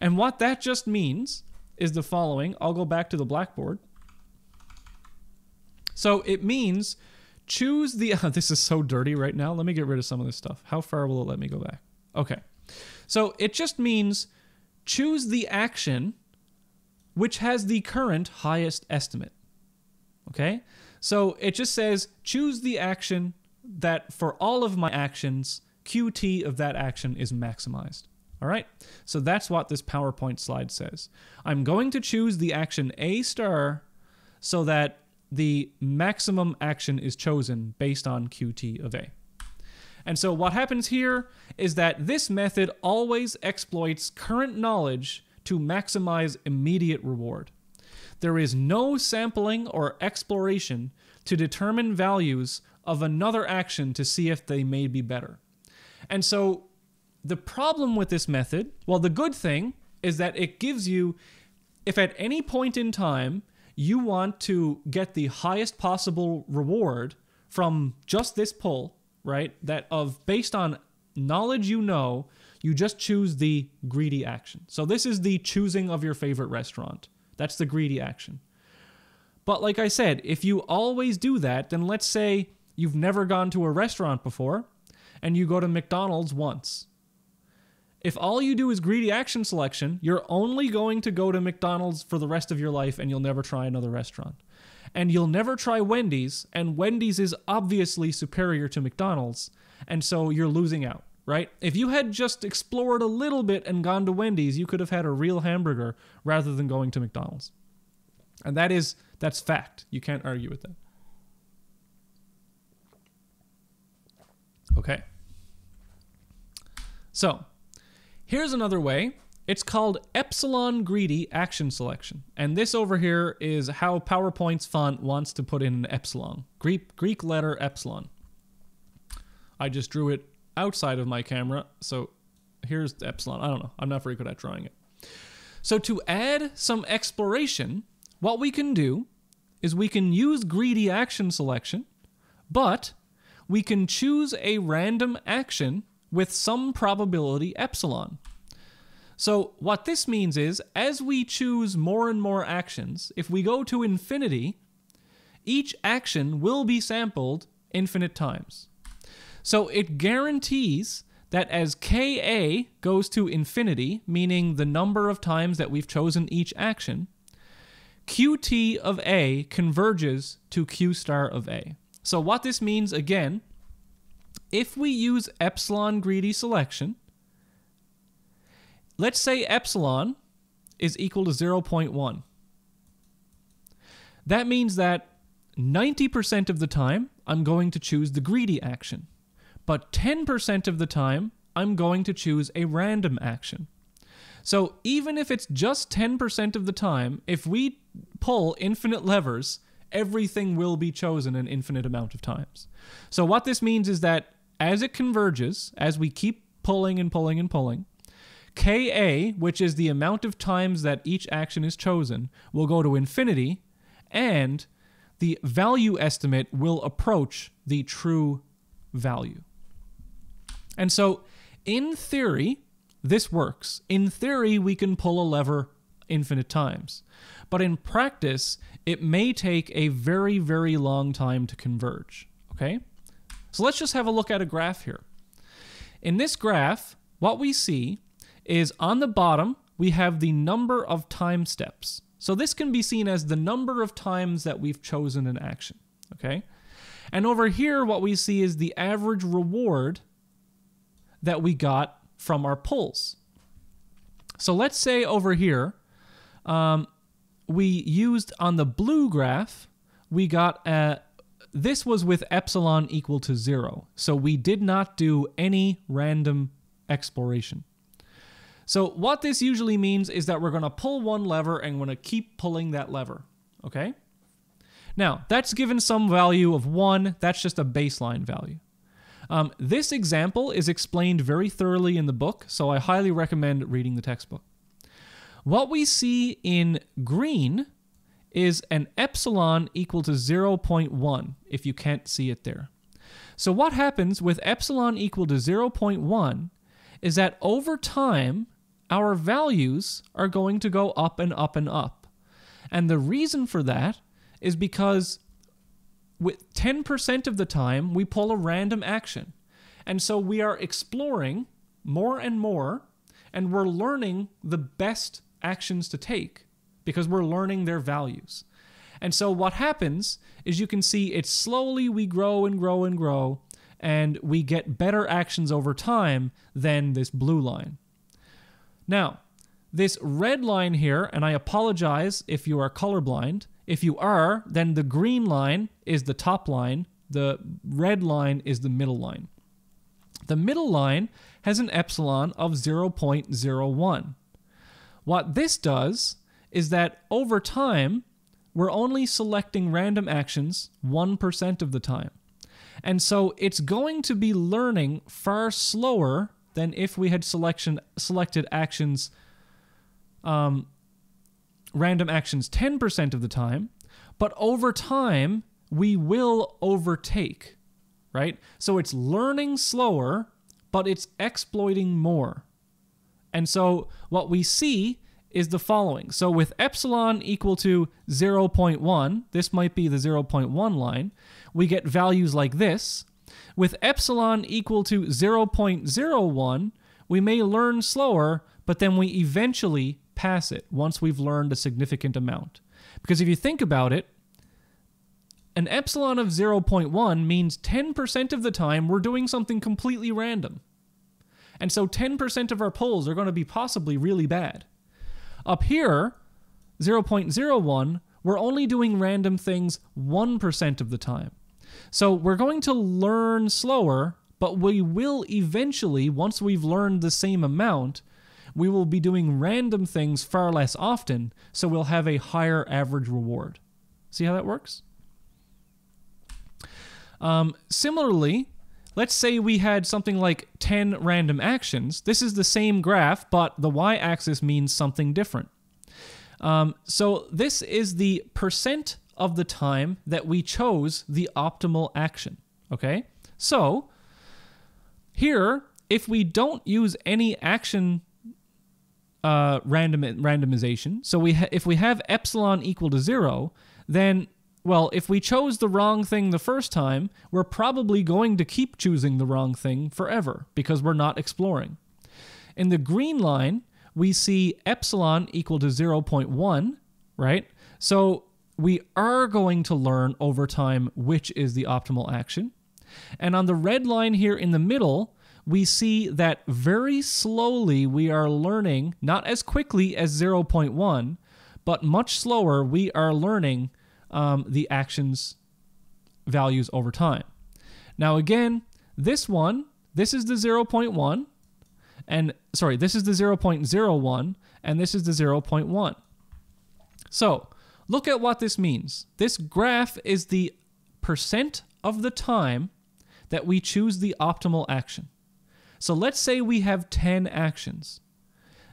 And what that just means is the following. I'll go back to the blackboard. So it means choose the. this is so dirty right now. Let me get rid of some of this stuff. How far will it let me go back? Okay. So it just means choose the action which has the current highest estimate. Okay? So it just says choose the action that for all of my actions, QT of that action is maximized. All right? So that's what this PowerPoint slide says. I'm going to choose the action A star so that the maximum action is chosen based on QT of A. And so what happens here is that this method always exploits current knowledge to maximize immediate reward. There is no sampling or exploration to determine values of another action to see if they may be better. And so the problem with this method, well, the good thing is that it gives you, if at any point in time you want to get the highest possible reward from just this pull, right? That of based on knowledge you know, you just choose the greedy action. So this is the choosing of your favorite restaurant. That's the greedy action. But like I said, if you always do that, then let's say you've never gone to a restaurant before and you go to McDonald's once. If all you do is greedy action selection, you're only going to go to McDonald's for the rest of your life and you'll never try another restaurant. And you'll never try Wendy's, and Wendy's is obviously superior to McDonald's, and so you're losing out, right? If you had just explored a little bit and gone to Wendy's, you could have had a real hamburger rather than going to McDonald's. And that is that's fact. You can't argue with that. Okay. So, here's another way. It's called epsilon greedy action selection. And this over here is how PowerPoint's font wants to put in an epsilon. Greek, Greek letter epsilon. I just drew it outside of my camera, so here's the epsilon. I don't know. I'm not very good at drawing it. So to add some exploration, what we can do is we can use greedy action selection, but we can choose a random action with some probability epsilon. So, what this means is, as we choose more and more actions, if we go to infinity, each action will be sampled infinite times. So, it guarantees that as Ka goes to infinity, meaning the number of times that we've chosen each action, Qt of A converges to Q star of A. So what this means again, if we use epsilon greedy selection, let's say epsilon is equal to 0.1. That means that 90% of the time I'm going to choose the greedy action, but 10% of the time I'm going to choose a random action. So even if it's just 10% of the time, if we pull infinite levers, everything will be chosen an infinite amount of times. So what this means is that as it converges, as we keep pulling and pulling and pulling, Ka, which is the amount of times that each action is chosen, will go to infinity, and the value estimate will approach the true value. And so, in theory, this works. In theory, we can pull a lever infinite times. But in practice, it may take a very, very long time to converge. Okay? So let's just have a look at a graph here. In this graph, what we see is on the bottom, we have the number of time steps. So this can be seen as the number of times that we've chosen an action. Okay? And over here, what we see is the average reward that we got from our pulls. So let's say over here, um, we used on the blue graph, we got a, this was with epsilon equal to zero. So we did not do any random exploration. So what this usually means is that we're going to pull one lever and we're going to keep pulling that lever. Okay? Now, that's given some value of one. That's just a baseline value. Um, this example is explained very thoroughly in the book, so I highly recommend reading the textbook. What we see in green is an epsilon equal to 0.1, if you can't see it there. So what happens with epsilon equal to 0.1 is that over time, our values are going to go up and up and up. And the reason for that is because with 10% of the time, we pull a random action. And so we are exploring more and more, and we're learning the best actions to take because we're learning their values. And so what happens is you can see it slowly we grow and grow and grow, and we get better actions over time than this blue line. Now, this red line here, and I apologize if you are colorblind, if you are, then the green line is the top line, the red line is the middle line. The middle line has an epsilon of 0.01. What this does is that over time, we're only selecting random actions 1% of the time. And so it's going to be learning far slower than if we had selection selected actions um, random actions 10% of the time, but over time, we will overtake, right? So it's learning slower, but it's exploiting more. And so what we see is the following. So with epsilon equal to 0.1, this might be the 0.1 line, we get values like this. With epsilon equal to 0.01, we may learn slower, but then we eventually pass it once we've learned a significant amount. Because if you think about it, an epsilon of 0.1 means 10% of the time we're doing something completely random. And so 10% of our pulls are going to be possibly really bad. Up here, 0.01, we're only doing random things 1% of the time. So we're going to learn slower, but we will eventually, once we've learned the same amount, we will be doing random things far less often, so we'll have a higher average reward. See how that works? Um, similarly, let's say we had something like 10 random actions. This is the same graph, but the y-axis means something different. Um, so this is the percent of the time that we chose the optimal action. Okay? So here, if we don't use any action uh, random randomization, so we if we have epsilon equal to zero, then well, if we chose the wrong thing the first time, we're probably going to keep choosing the wrong thing forever because we're not exploring. In the green line, we see epsilon equal to 0.1, right? So we are going to learn over time which is the optimal action. And on the red line here in the middle, we see that very slowly we are learning, not as quickly as 0.1, but much slower, we are learning um, the actions values over time. Now, again, this one, this is the 0.1, and sorry, this is the 0.01, and this is the 0.1. So, look at what this means. This graph is the percent of the time that we choose the optimal action. So let's say we have 10 actions.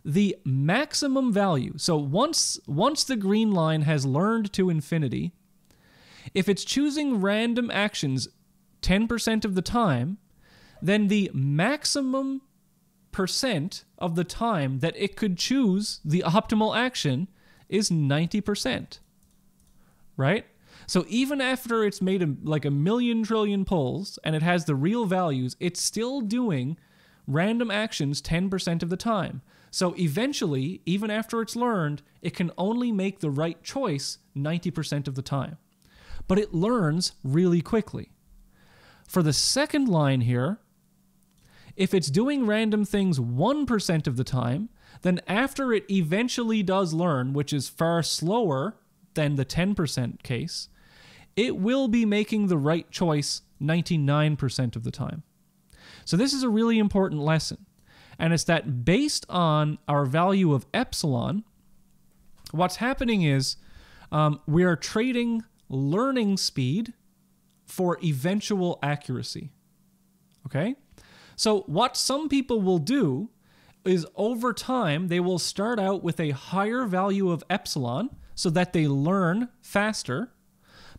The maximum value, so once, once the green line has learned to infinity, if it's choosing random actions 10% of the time, then the maximum percent of the time that it could choose the optimal action is 90%. Right? So even after it's made a, like a million trillion pulls and it has the real values, it's still doing random actions 10% of the time. So eventually, even after it's learned, it can only make the right choice 90% of the time. But it learns really quickly. For the second line here, if it's doing random things 1% of the time, then after it eventually does learn, which is far slower than the 10% case, it will be making the right choice 99% of the time. So this is a really important lesson. And it's that based on our value of epsilon, what's happening is um, we are trading learning speed for eventual accuracy. Okay? So, what some people will do is over time, they will start out with a higher value of epsilon so that they learn faster.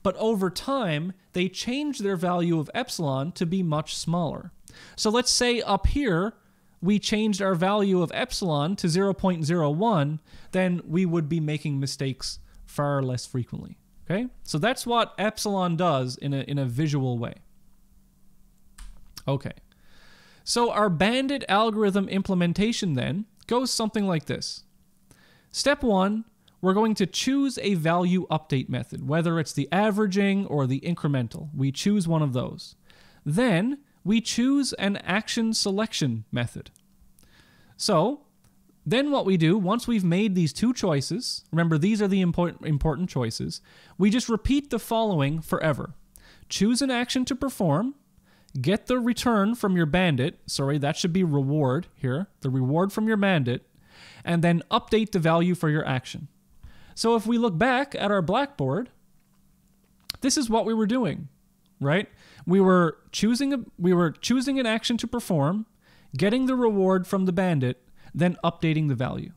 But over time, they change their value of epsilon to be much smaller. So let's say up here, we changed our value of epsilon to 0.01, then we would be making mistakes far less frequently. Okay? So that's what epsilon does in a, in a visual way. Okay. So our bandit algorithm implementation then goes something like this. Step one, we're going to choose a value update method, whether it's the averaging or the incremental. We choose one of those. Then we choose an action selection method. So, then what we do, once we've made these two choices, remember these are the important, important choices, we just repeat the following forever. Choose an action to perform, get the return from your bandit, sorry, that should be reward here, the reward from your bandit, and then update the value for your action. So if we look back at our blackboard, this is what we were doing, right? We were choosing a, we were choosing an action to perform, getting the reward from the bandit, then updating the value.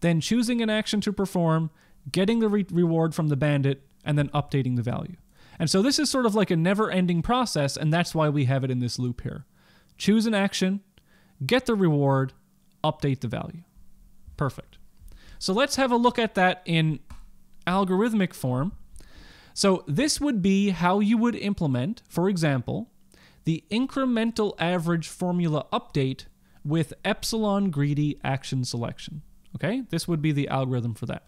Then choosing an action to perform, getting the re- reward from the bandit, and then updating the value. And so this is sort of like a never-ending process, and that's why we have it in this loop here. Choose an action, get the reward, update the value. Perfect. So let's have a look at that in algorithmic form. So this would be how you would implement, for example, the incremental average formula update with epsilon greedy action selection. Okay, this would be the algorithm for that.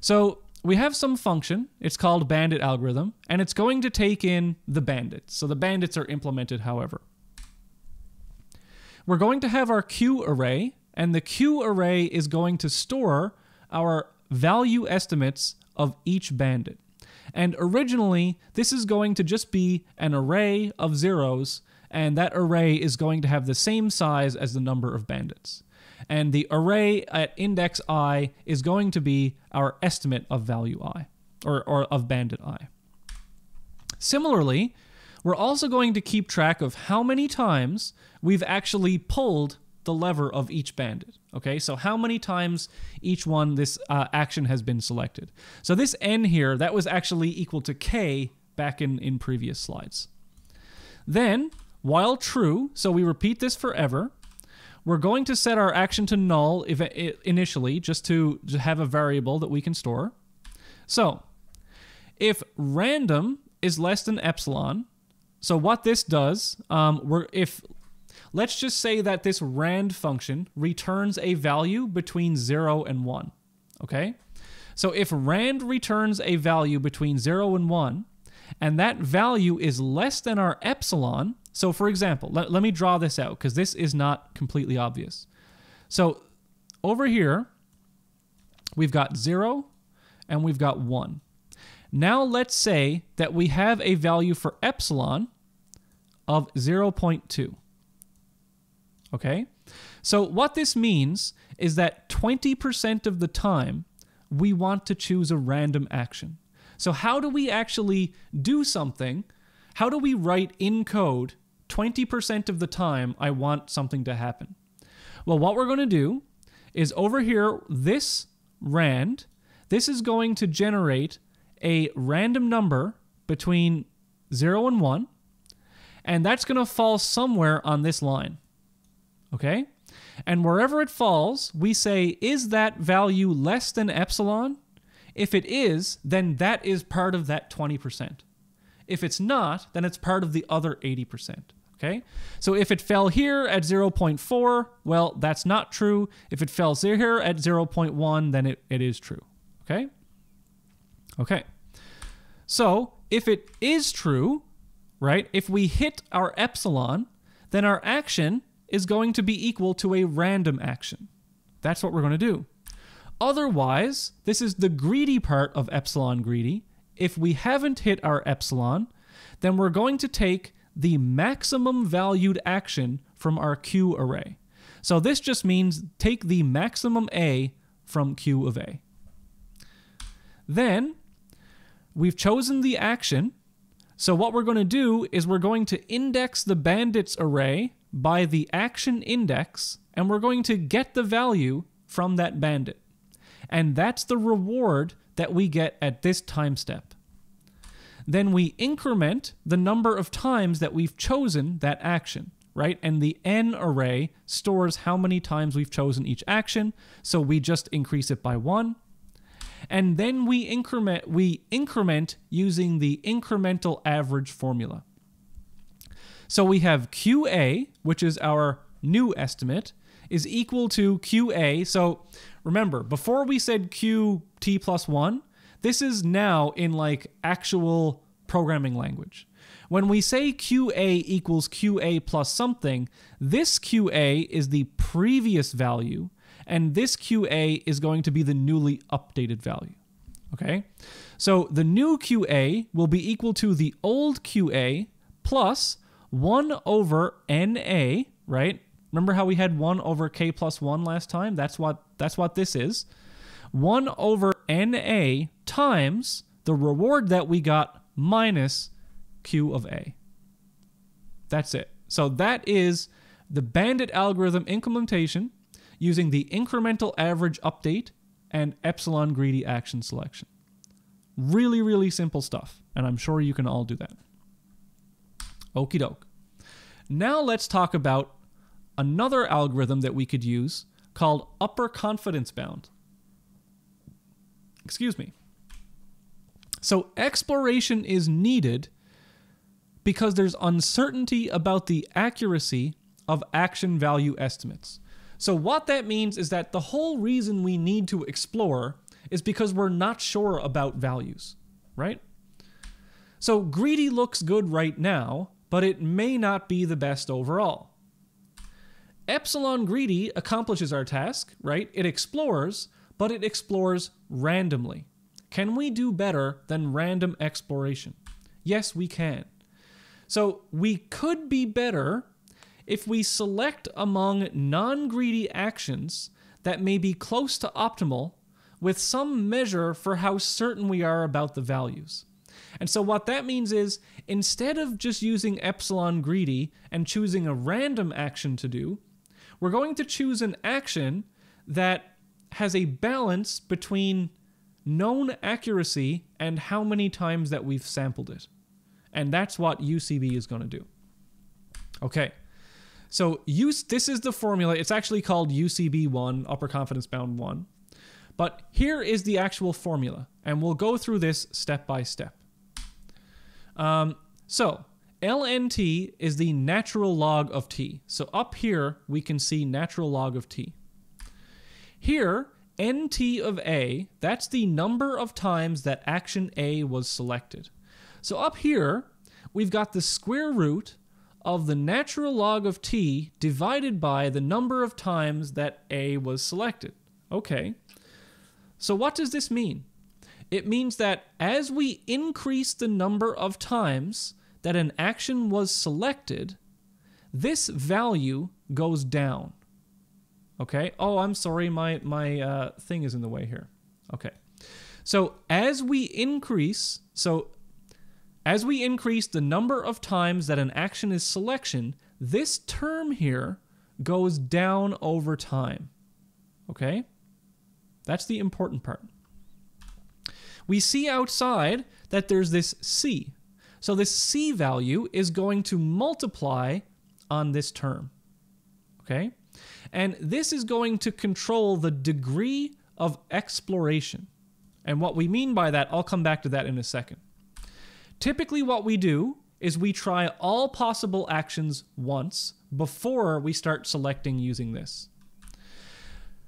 So we have some function, it's called bandit algorithm, and it's going to take in the bandits. So the bandits are implemented however. We're going to have our Q array, and the Q array is going to store our value estimates of each bandit. And originally, this is going to just be an array of zeros, and that array is going to have the same size as the number of bandits. And the array at index i is going to be our estimate of value i, or, or of bandit i. Similarly, we're also going to keep track of how many times we've actually pulled the lever of each bandit. Okay, so how many times each one this uh, action has been selected. So this n here, that was actually equal to k back in, in previous slides. Then, while true, so we repeat this forever, we're going to set our action to null if, initially, just to, have a variable that we can store. So, if random is less than epsilon, so what this does, um, we're, if let's just say that this rand function returns a value between 0 and 1, okay? So if rand returns a value between 0 and 1, and that value is less than our epsilon, so for example, let, let me draw this out because this is not completely obvious. So over here, we've got 0 and we've got 1. Now let's say that we have a value for epsilon of 0.2. Okay? So what this means is that 20% of the time we want to choose a random action. So how do we actually do something? How do we write in code 20% of the time I want something to happen? Well, what we're going to do is over here, this rand, this is going to generate a random number between 0 and 1, and that's going to fall somewhere on this line. Okay? And wherever it falls, we say, is that value less than epsilon? If it is, then that is part of that 20%. If it's not, then it's part of the other 80%. Okay? So if it fell here at 0.4, well, that's not true. If it fell here at 0.1, then it, it is true. Okay? Okay. So if it is true, right, if we hit our epsilon, then our action is going to be equal to a random action. That's what we're going to do. Otherwise, this is the greedy part of epsilon greedy. If we haven't hit our epsilon, then we're going to take the maximum valued action from our Q array. So this just means take the maximum A from Q of A. Then we've chosen the action. So what we're going to do is we're going to index the bandits array by the action index, and we're going to get the value from that bandit. And that's the reward that we get at this time step. Then we increment the number of times that we've chosen that action, right? And the n array stores how many times we've chosen each action, so we just increase it by 1. And then we increment we increment using the incremental average formula. So we have QA, which is our new estimate, is equal to QA. So remember, before we said QT plus 1, this is now in like actual programming language. When we say QA equals QA plus something, this QA is the previous value, and this QA is going to be the newly updated value. Okay? So the new QA will be equal to the old QA plus 1 over NA, right? Remember how we had 1 over k plus 1 last time? That's what that's what this is. 1 over NA times the reward that we got minus Q of A. That's it. So that is the bandit algorithm implementation using the incremental average update and epsilon greedy action selection. Really, really simple stuff, and I'm sure you can all do that. Okie doke. Now let's talk about another algorithm that we could use called upper confidence bound. Excuse me. So exploration is needed because there's uncertainty about the accuracy of action value estimates. So, what that means is that the whole reason we need to explore is because we're not sure about values, right? So, greedy looks good right now, but it may not be the best overall. Epsilon greedy accomplishes our task, right? It explores, but it explores randomly. Can we do better than random exploration? Yes, we can. So we could be better if we select among non greedy actions that may be close to optimal with some measure for how certain we are about the values. And so, what that means is instead of just using epsilon greedy and choosing a random action to do, we're going to choose an action that has a balance between known accuracy and how many times that we've sampled it. And that's what UCB is going to do. Okay. So use this is the formula. It's actually called UCB1, upper confidence bound 1. But here is the actual formula, and we'll go through this step by step. Um, so LNT is the natural log of t. So up here, we can see natural log of t. Here, nt of a, that's the number of times that action A was selected. So up here, we've got the square root of the natural log of t divided by the number of times that A was selected. Okay. So what does this mean? It means that as we increase the number of times that an action was selected, this value goes down. Okay. Oh, I'm sorry. My my uh, thing is in the way here. Okay. So as we increase, so as we increase the number of times that an action is selection, this term here goes down over time. Okay? That's the important part. We see outside that there's this C. So this C value is going to multiply on this term. Okay? And this is going to control the degree of exploration. And what we mean by that, I'll come back to that in a second. Typically, what we do is we try all possible actions once before we start selecting using this.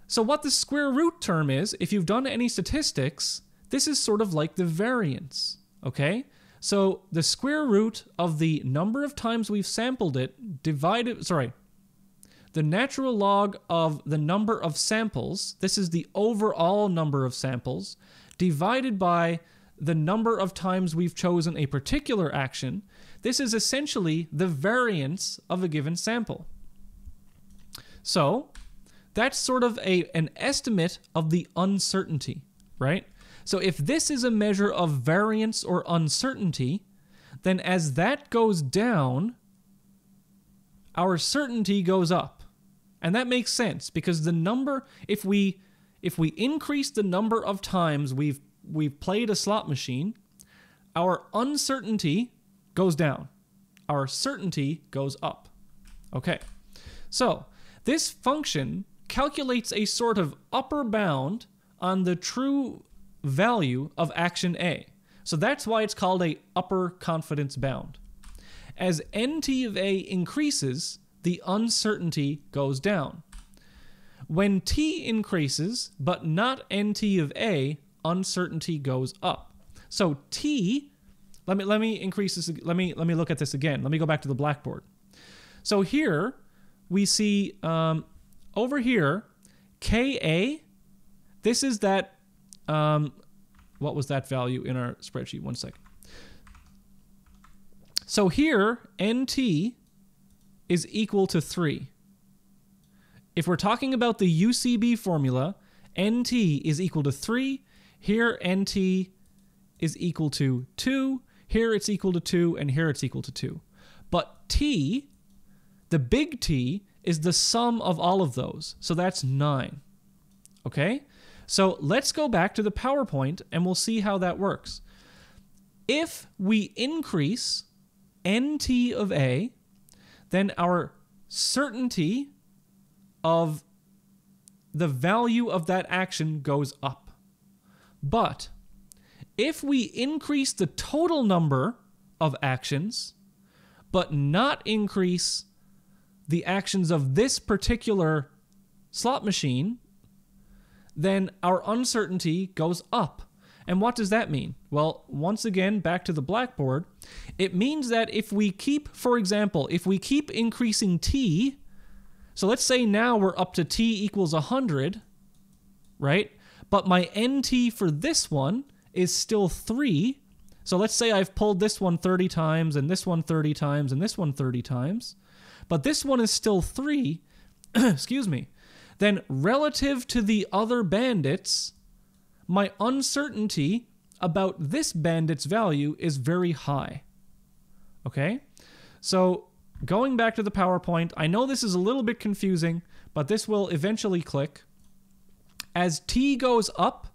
So, what the square root term is, if you've done any statistics, this is sort of like the variance, okay? So, the square root of the number of times we've sampled it divided, sorry, the natural log of the number of samples, this is the overall number of samples, divided by the number of times we've chosen a particular action, this is essentially the variance of a given sample. So, that's sort of a, an estimate of the uncertainty, right? So, if this is a measure of variance or uncertainty, then as that goes down, our certainty goes up. And that makes sense because the number, if we if we increase the number of times we've we've played a slot machine, our uncertainty goes down. Our certainty goes up. Okay. So, this function calculates a sort of upper bound on the true value of action A. So that's why it's called a upper confidence bound. As NT of A increases, the uncertainty goes down. When T increases, but not NT of A, uncertainty goes up. So T, let me let me increase this. Let me let me look at this again. Let me go back to the blackboard. So here we see um, over here Ka. This is that. Um, what was that value in our spreadsheet? One second. So here NT is equal to 3. If we're talking about the UCB formula, NT is equal to 3 here nt is equal to 2, here it's equal to 2, and here it's equal to 2. But t, the big T, is the sum of all of those. So that's 9. Okay? So let's go back to the PowerPoint and we'll see how that works. If we increase nt of A, then our certainty of the value of that action goes up. But if we increase the total number of actions, but not increase the actions of this particular slot machine, then our uncertainty goes up. And what does that mean? Well, once again, back to the blackboard, it means that if we keep, for example, if we keep increasing t, so let's say now we're up to t equals 100, right? But my nt for this one is still 3. So let's say I've pulled this one 30 times, and this one 30 times, and this one 30 times, but this one is still 3, excuse me, then relative to the other bandits, my uncertainty about this bandit's value is very high. Okay? So, going back to the PowerPoint, I know this is a little bit confusing, but this will eventually click. As t goes up,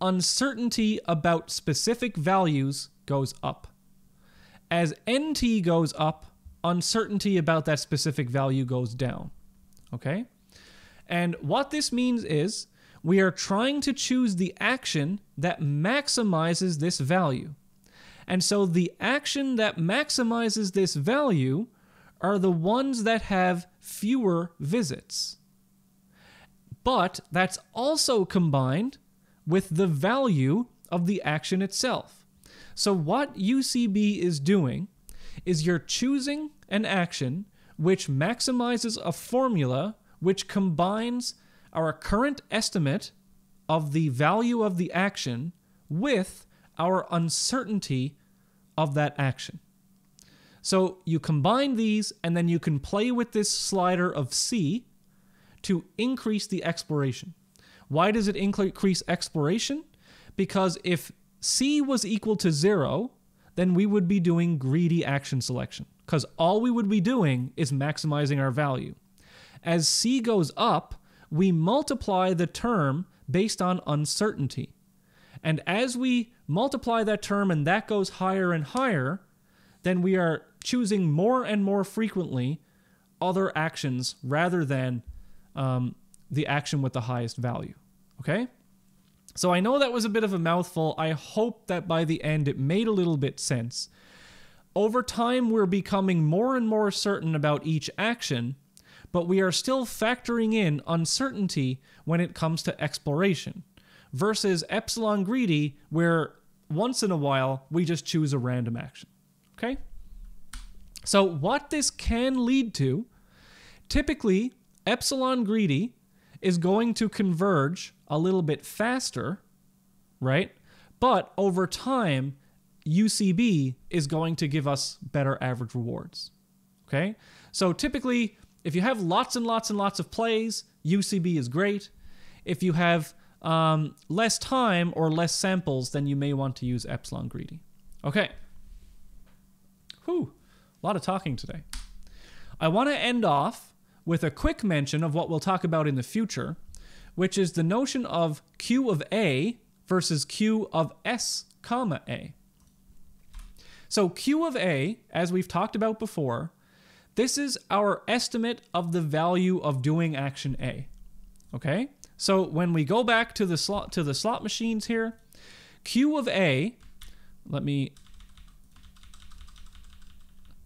uncertainty about specific values goes up. As nt goes up, uncertainty about that specific value goes down. Okay? And what this means is we are trying to choose the action that maximizes this value. And so the action that maximizes this value are the ones that have fewer visits. But that's also combined with the value of the action itself. So what UCB is doing is you're choosing an action which maximizes a formula which combines our current estimate of the value of the action with our uncertainty of that action. So you combine these, and then you can play with this slider of C to increase the exploration. Why does it increase exploration? Because if C was equal to zero, then we would be doing greedy action selection, because all we would be doing is maximizing our value. As C goes up, we multiply the term based on uncertainty. And as we multiply that term and that goes higher and higher, then we are choosing more and more frequently other actions rather than um, the action with the highest value. Okay? So I know that was a bit of a mouthful. I hope that by the end it made a little bit sense. Over time, we're becoming more and more certain about each action, but we are still factoring in uncertainty when it comes to exploration, versus epsilon greedy, where once in a while we just choose a random action. Okay? So, what this can lead to, typically, epsilon greedy is going to converge a little bit faster, right? But over time, UCB is going to give us better average rewards. Okay? So typically, if you have lots and lots and lots of plays, UCB is great. If you have um, less time or less samples, then you may want to use epsilon greedy. Okay. Whew, a lot of talking today. I want to end off with a quick mention of what we'll talk about in the future, which is the notion of Q of A versus Q of S comma A. So Q of A, as we've talked about before, this is our estimate of the value of doing action A. Okay? So when we go back to the slot to the slot machines here, Q of A, let me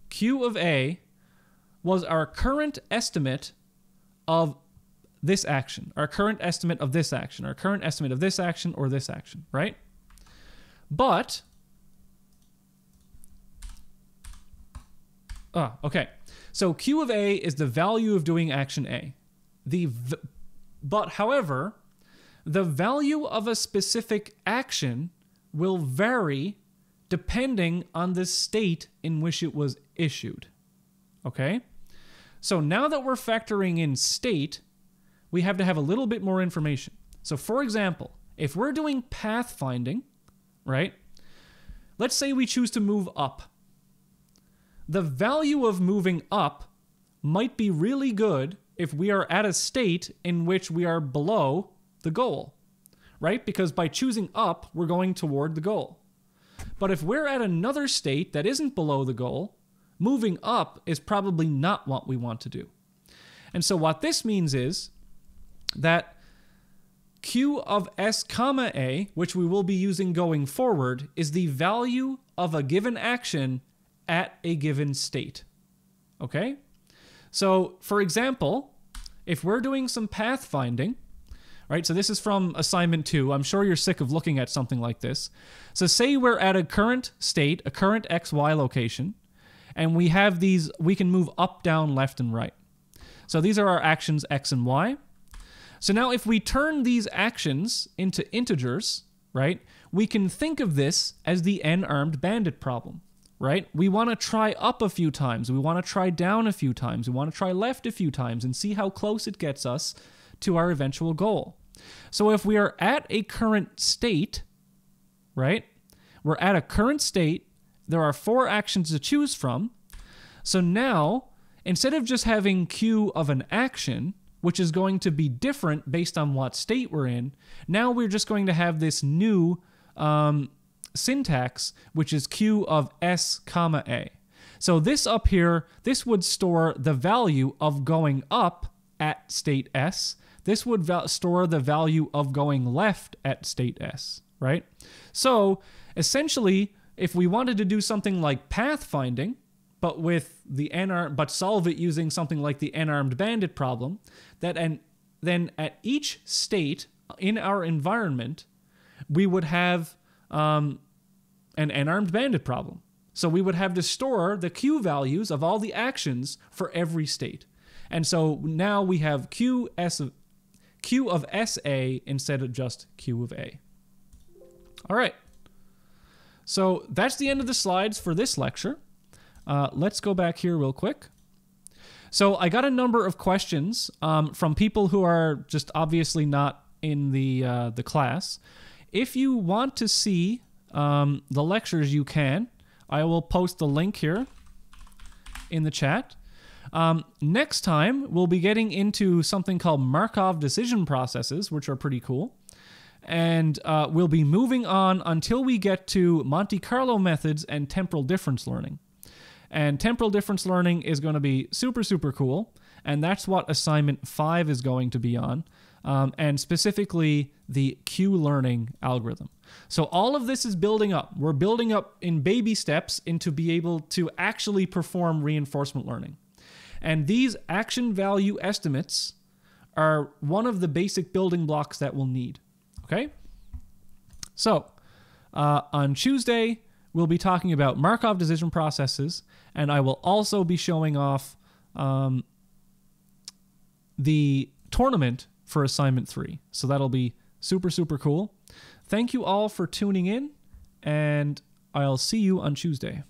Q of A was our current estimate of this action, our current estimate of this action, our current estimate of this action or this action, right? But Ah, okay. So Q of A is the value of doing action A. The v- but however, the value of a specific action will vary depending on the state in which it was issued. Okay? So now that we're factoring in state, we have to have a little bit more information. So for example, if we're doing pathfinding, right? Let's say we choose to move up the value of moving up might be really good if we are at a state in which we are below the goal, right? Because by choosing up, we're going toward the goal. But if we're at another state that isn't below the goal, moving up is probably not what we want to do. And so, what this means is that q of s comma a, which we will be using going forward, is the value of a given action at a given state. Okay? So, for example, if we're doing some pathfinding, right? So this is from assignment two. I'm sure you're sick of looking at something like this. So say we're at a current state, a current XY location, and we have these, we can move up, down, left, and right. So these are our actions X and Y. So now if we turn these actions into integers, right, we can think of this as the n-armed bandit problem right? We want to try up a few times. We want to try down a few times. We want to try left a few times and see how close it gets us to our eventual goal. So if we are at a current state, right? We're at a current state. There are four actions to choose from. So now, instead of just having Q of an action, which is going to be different based on what state we're in, now we're just going to have this new um, syntax, which is q of s comma a. So this up here, this would store the value of going up at state s. This would store the value of going left at state s, right? So essentially, if we wanted to do something like pathfinding, but with the n but solve it using something like the n-armed bandit problem, that and then at each state in our environment, we would have um, an n-armed bandit problem. So we would have to store the Q values of all the actions for every state. And so now we have Q, S of, Q of SA instead of just Q of A. All right. So that's the end of the slides for this lecture. Uh, let's go back here real quick. So I got a number of questions um, from people who are just obviously not in the uh, the class. If you want to see um, the lectures, you can. I will post the link here in the chat. Um, next time, we'll be getting into something called Markov decision processes, which are pretty cool. And uh, we'll be moving on until we get to Monte Carlo methods and temporal difference learning. And temporal difference learning is going to be super, super cool. And that's what assignment five is going to be on um, and specifically the Q learning algorithm. So all of this is building up. We're building up in baby steps into be able to actually perform reinforcement learning. And these action value estimates are one of the basic building blocks that we'll need. Okay? So, uh, on Tuesday, we'll be talking about Markov decision processes, and I will also be showing off um, the tournament for assignment three. So that'll be super, super cool. Thank you all for tuning in, and I'll see you on Tuesday.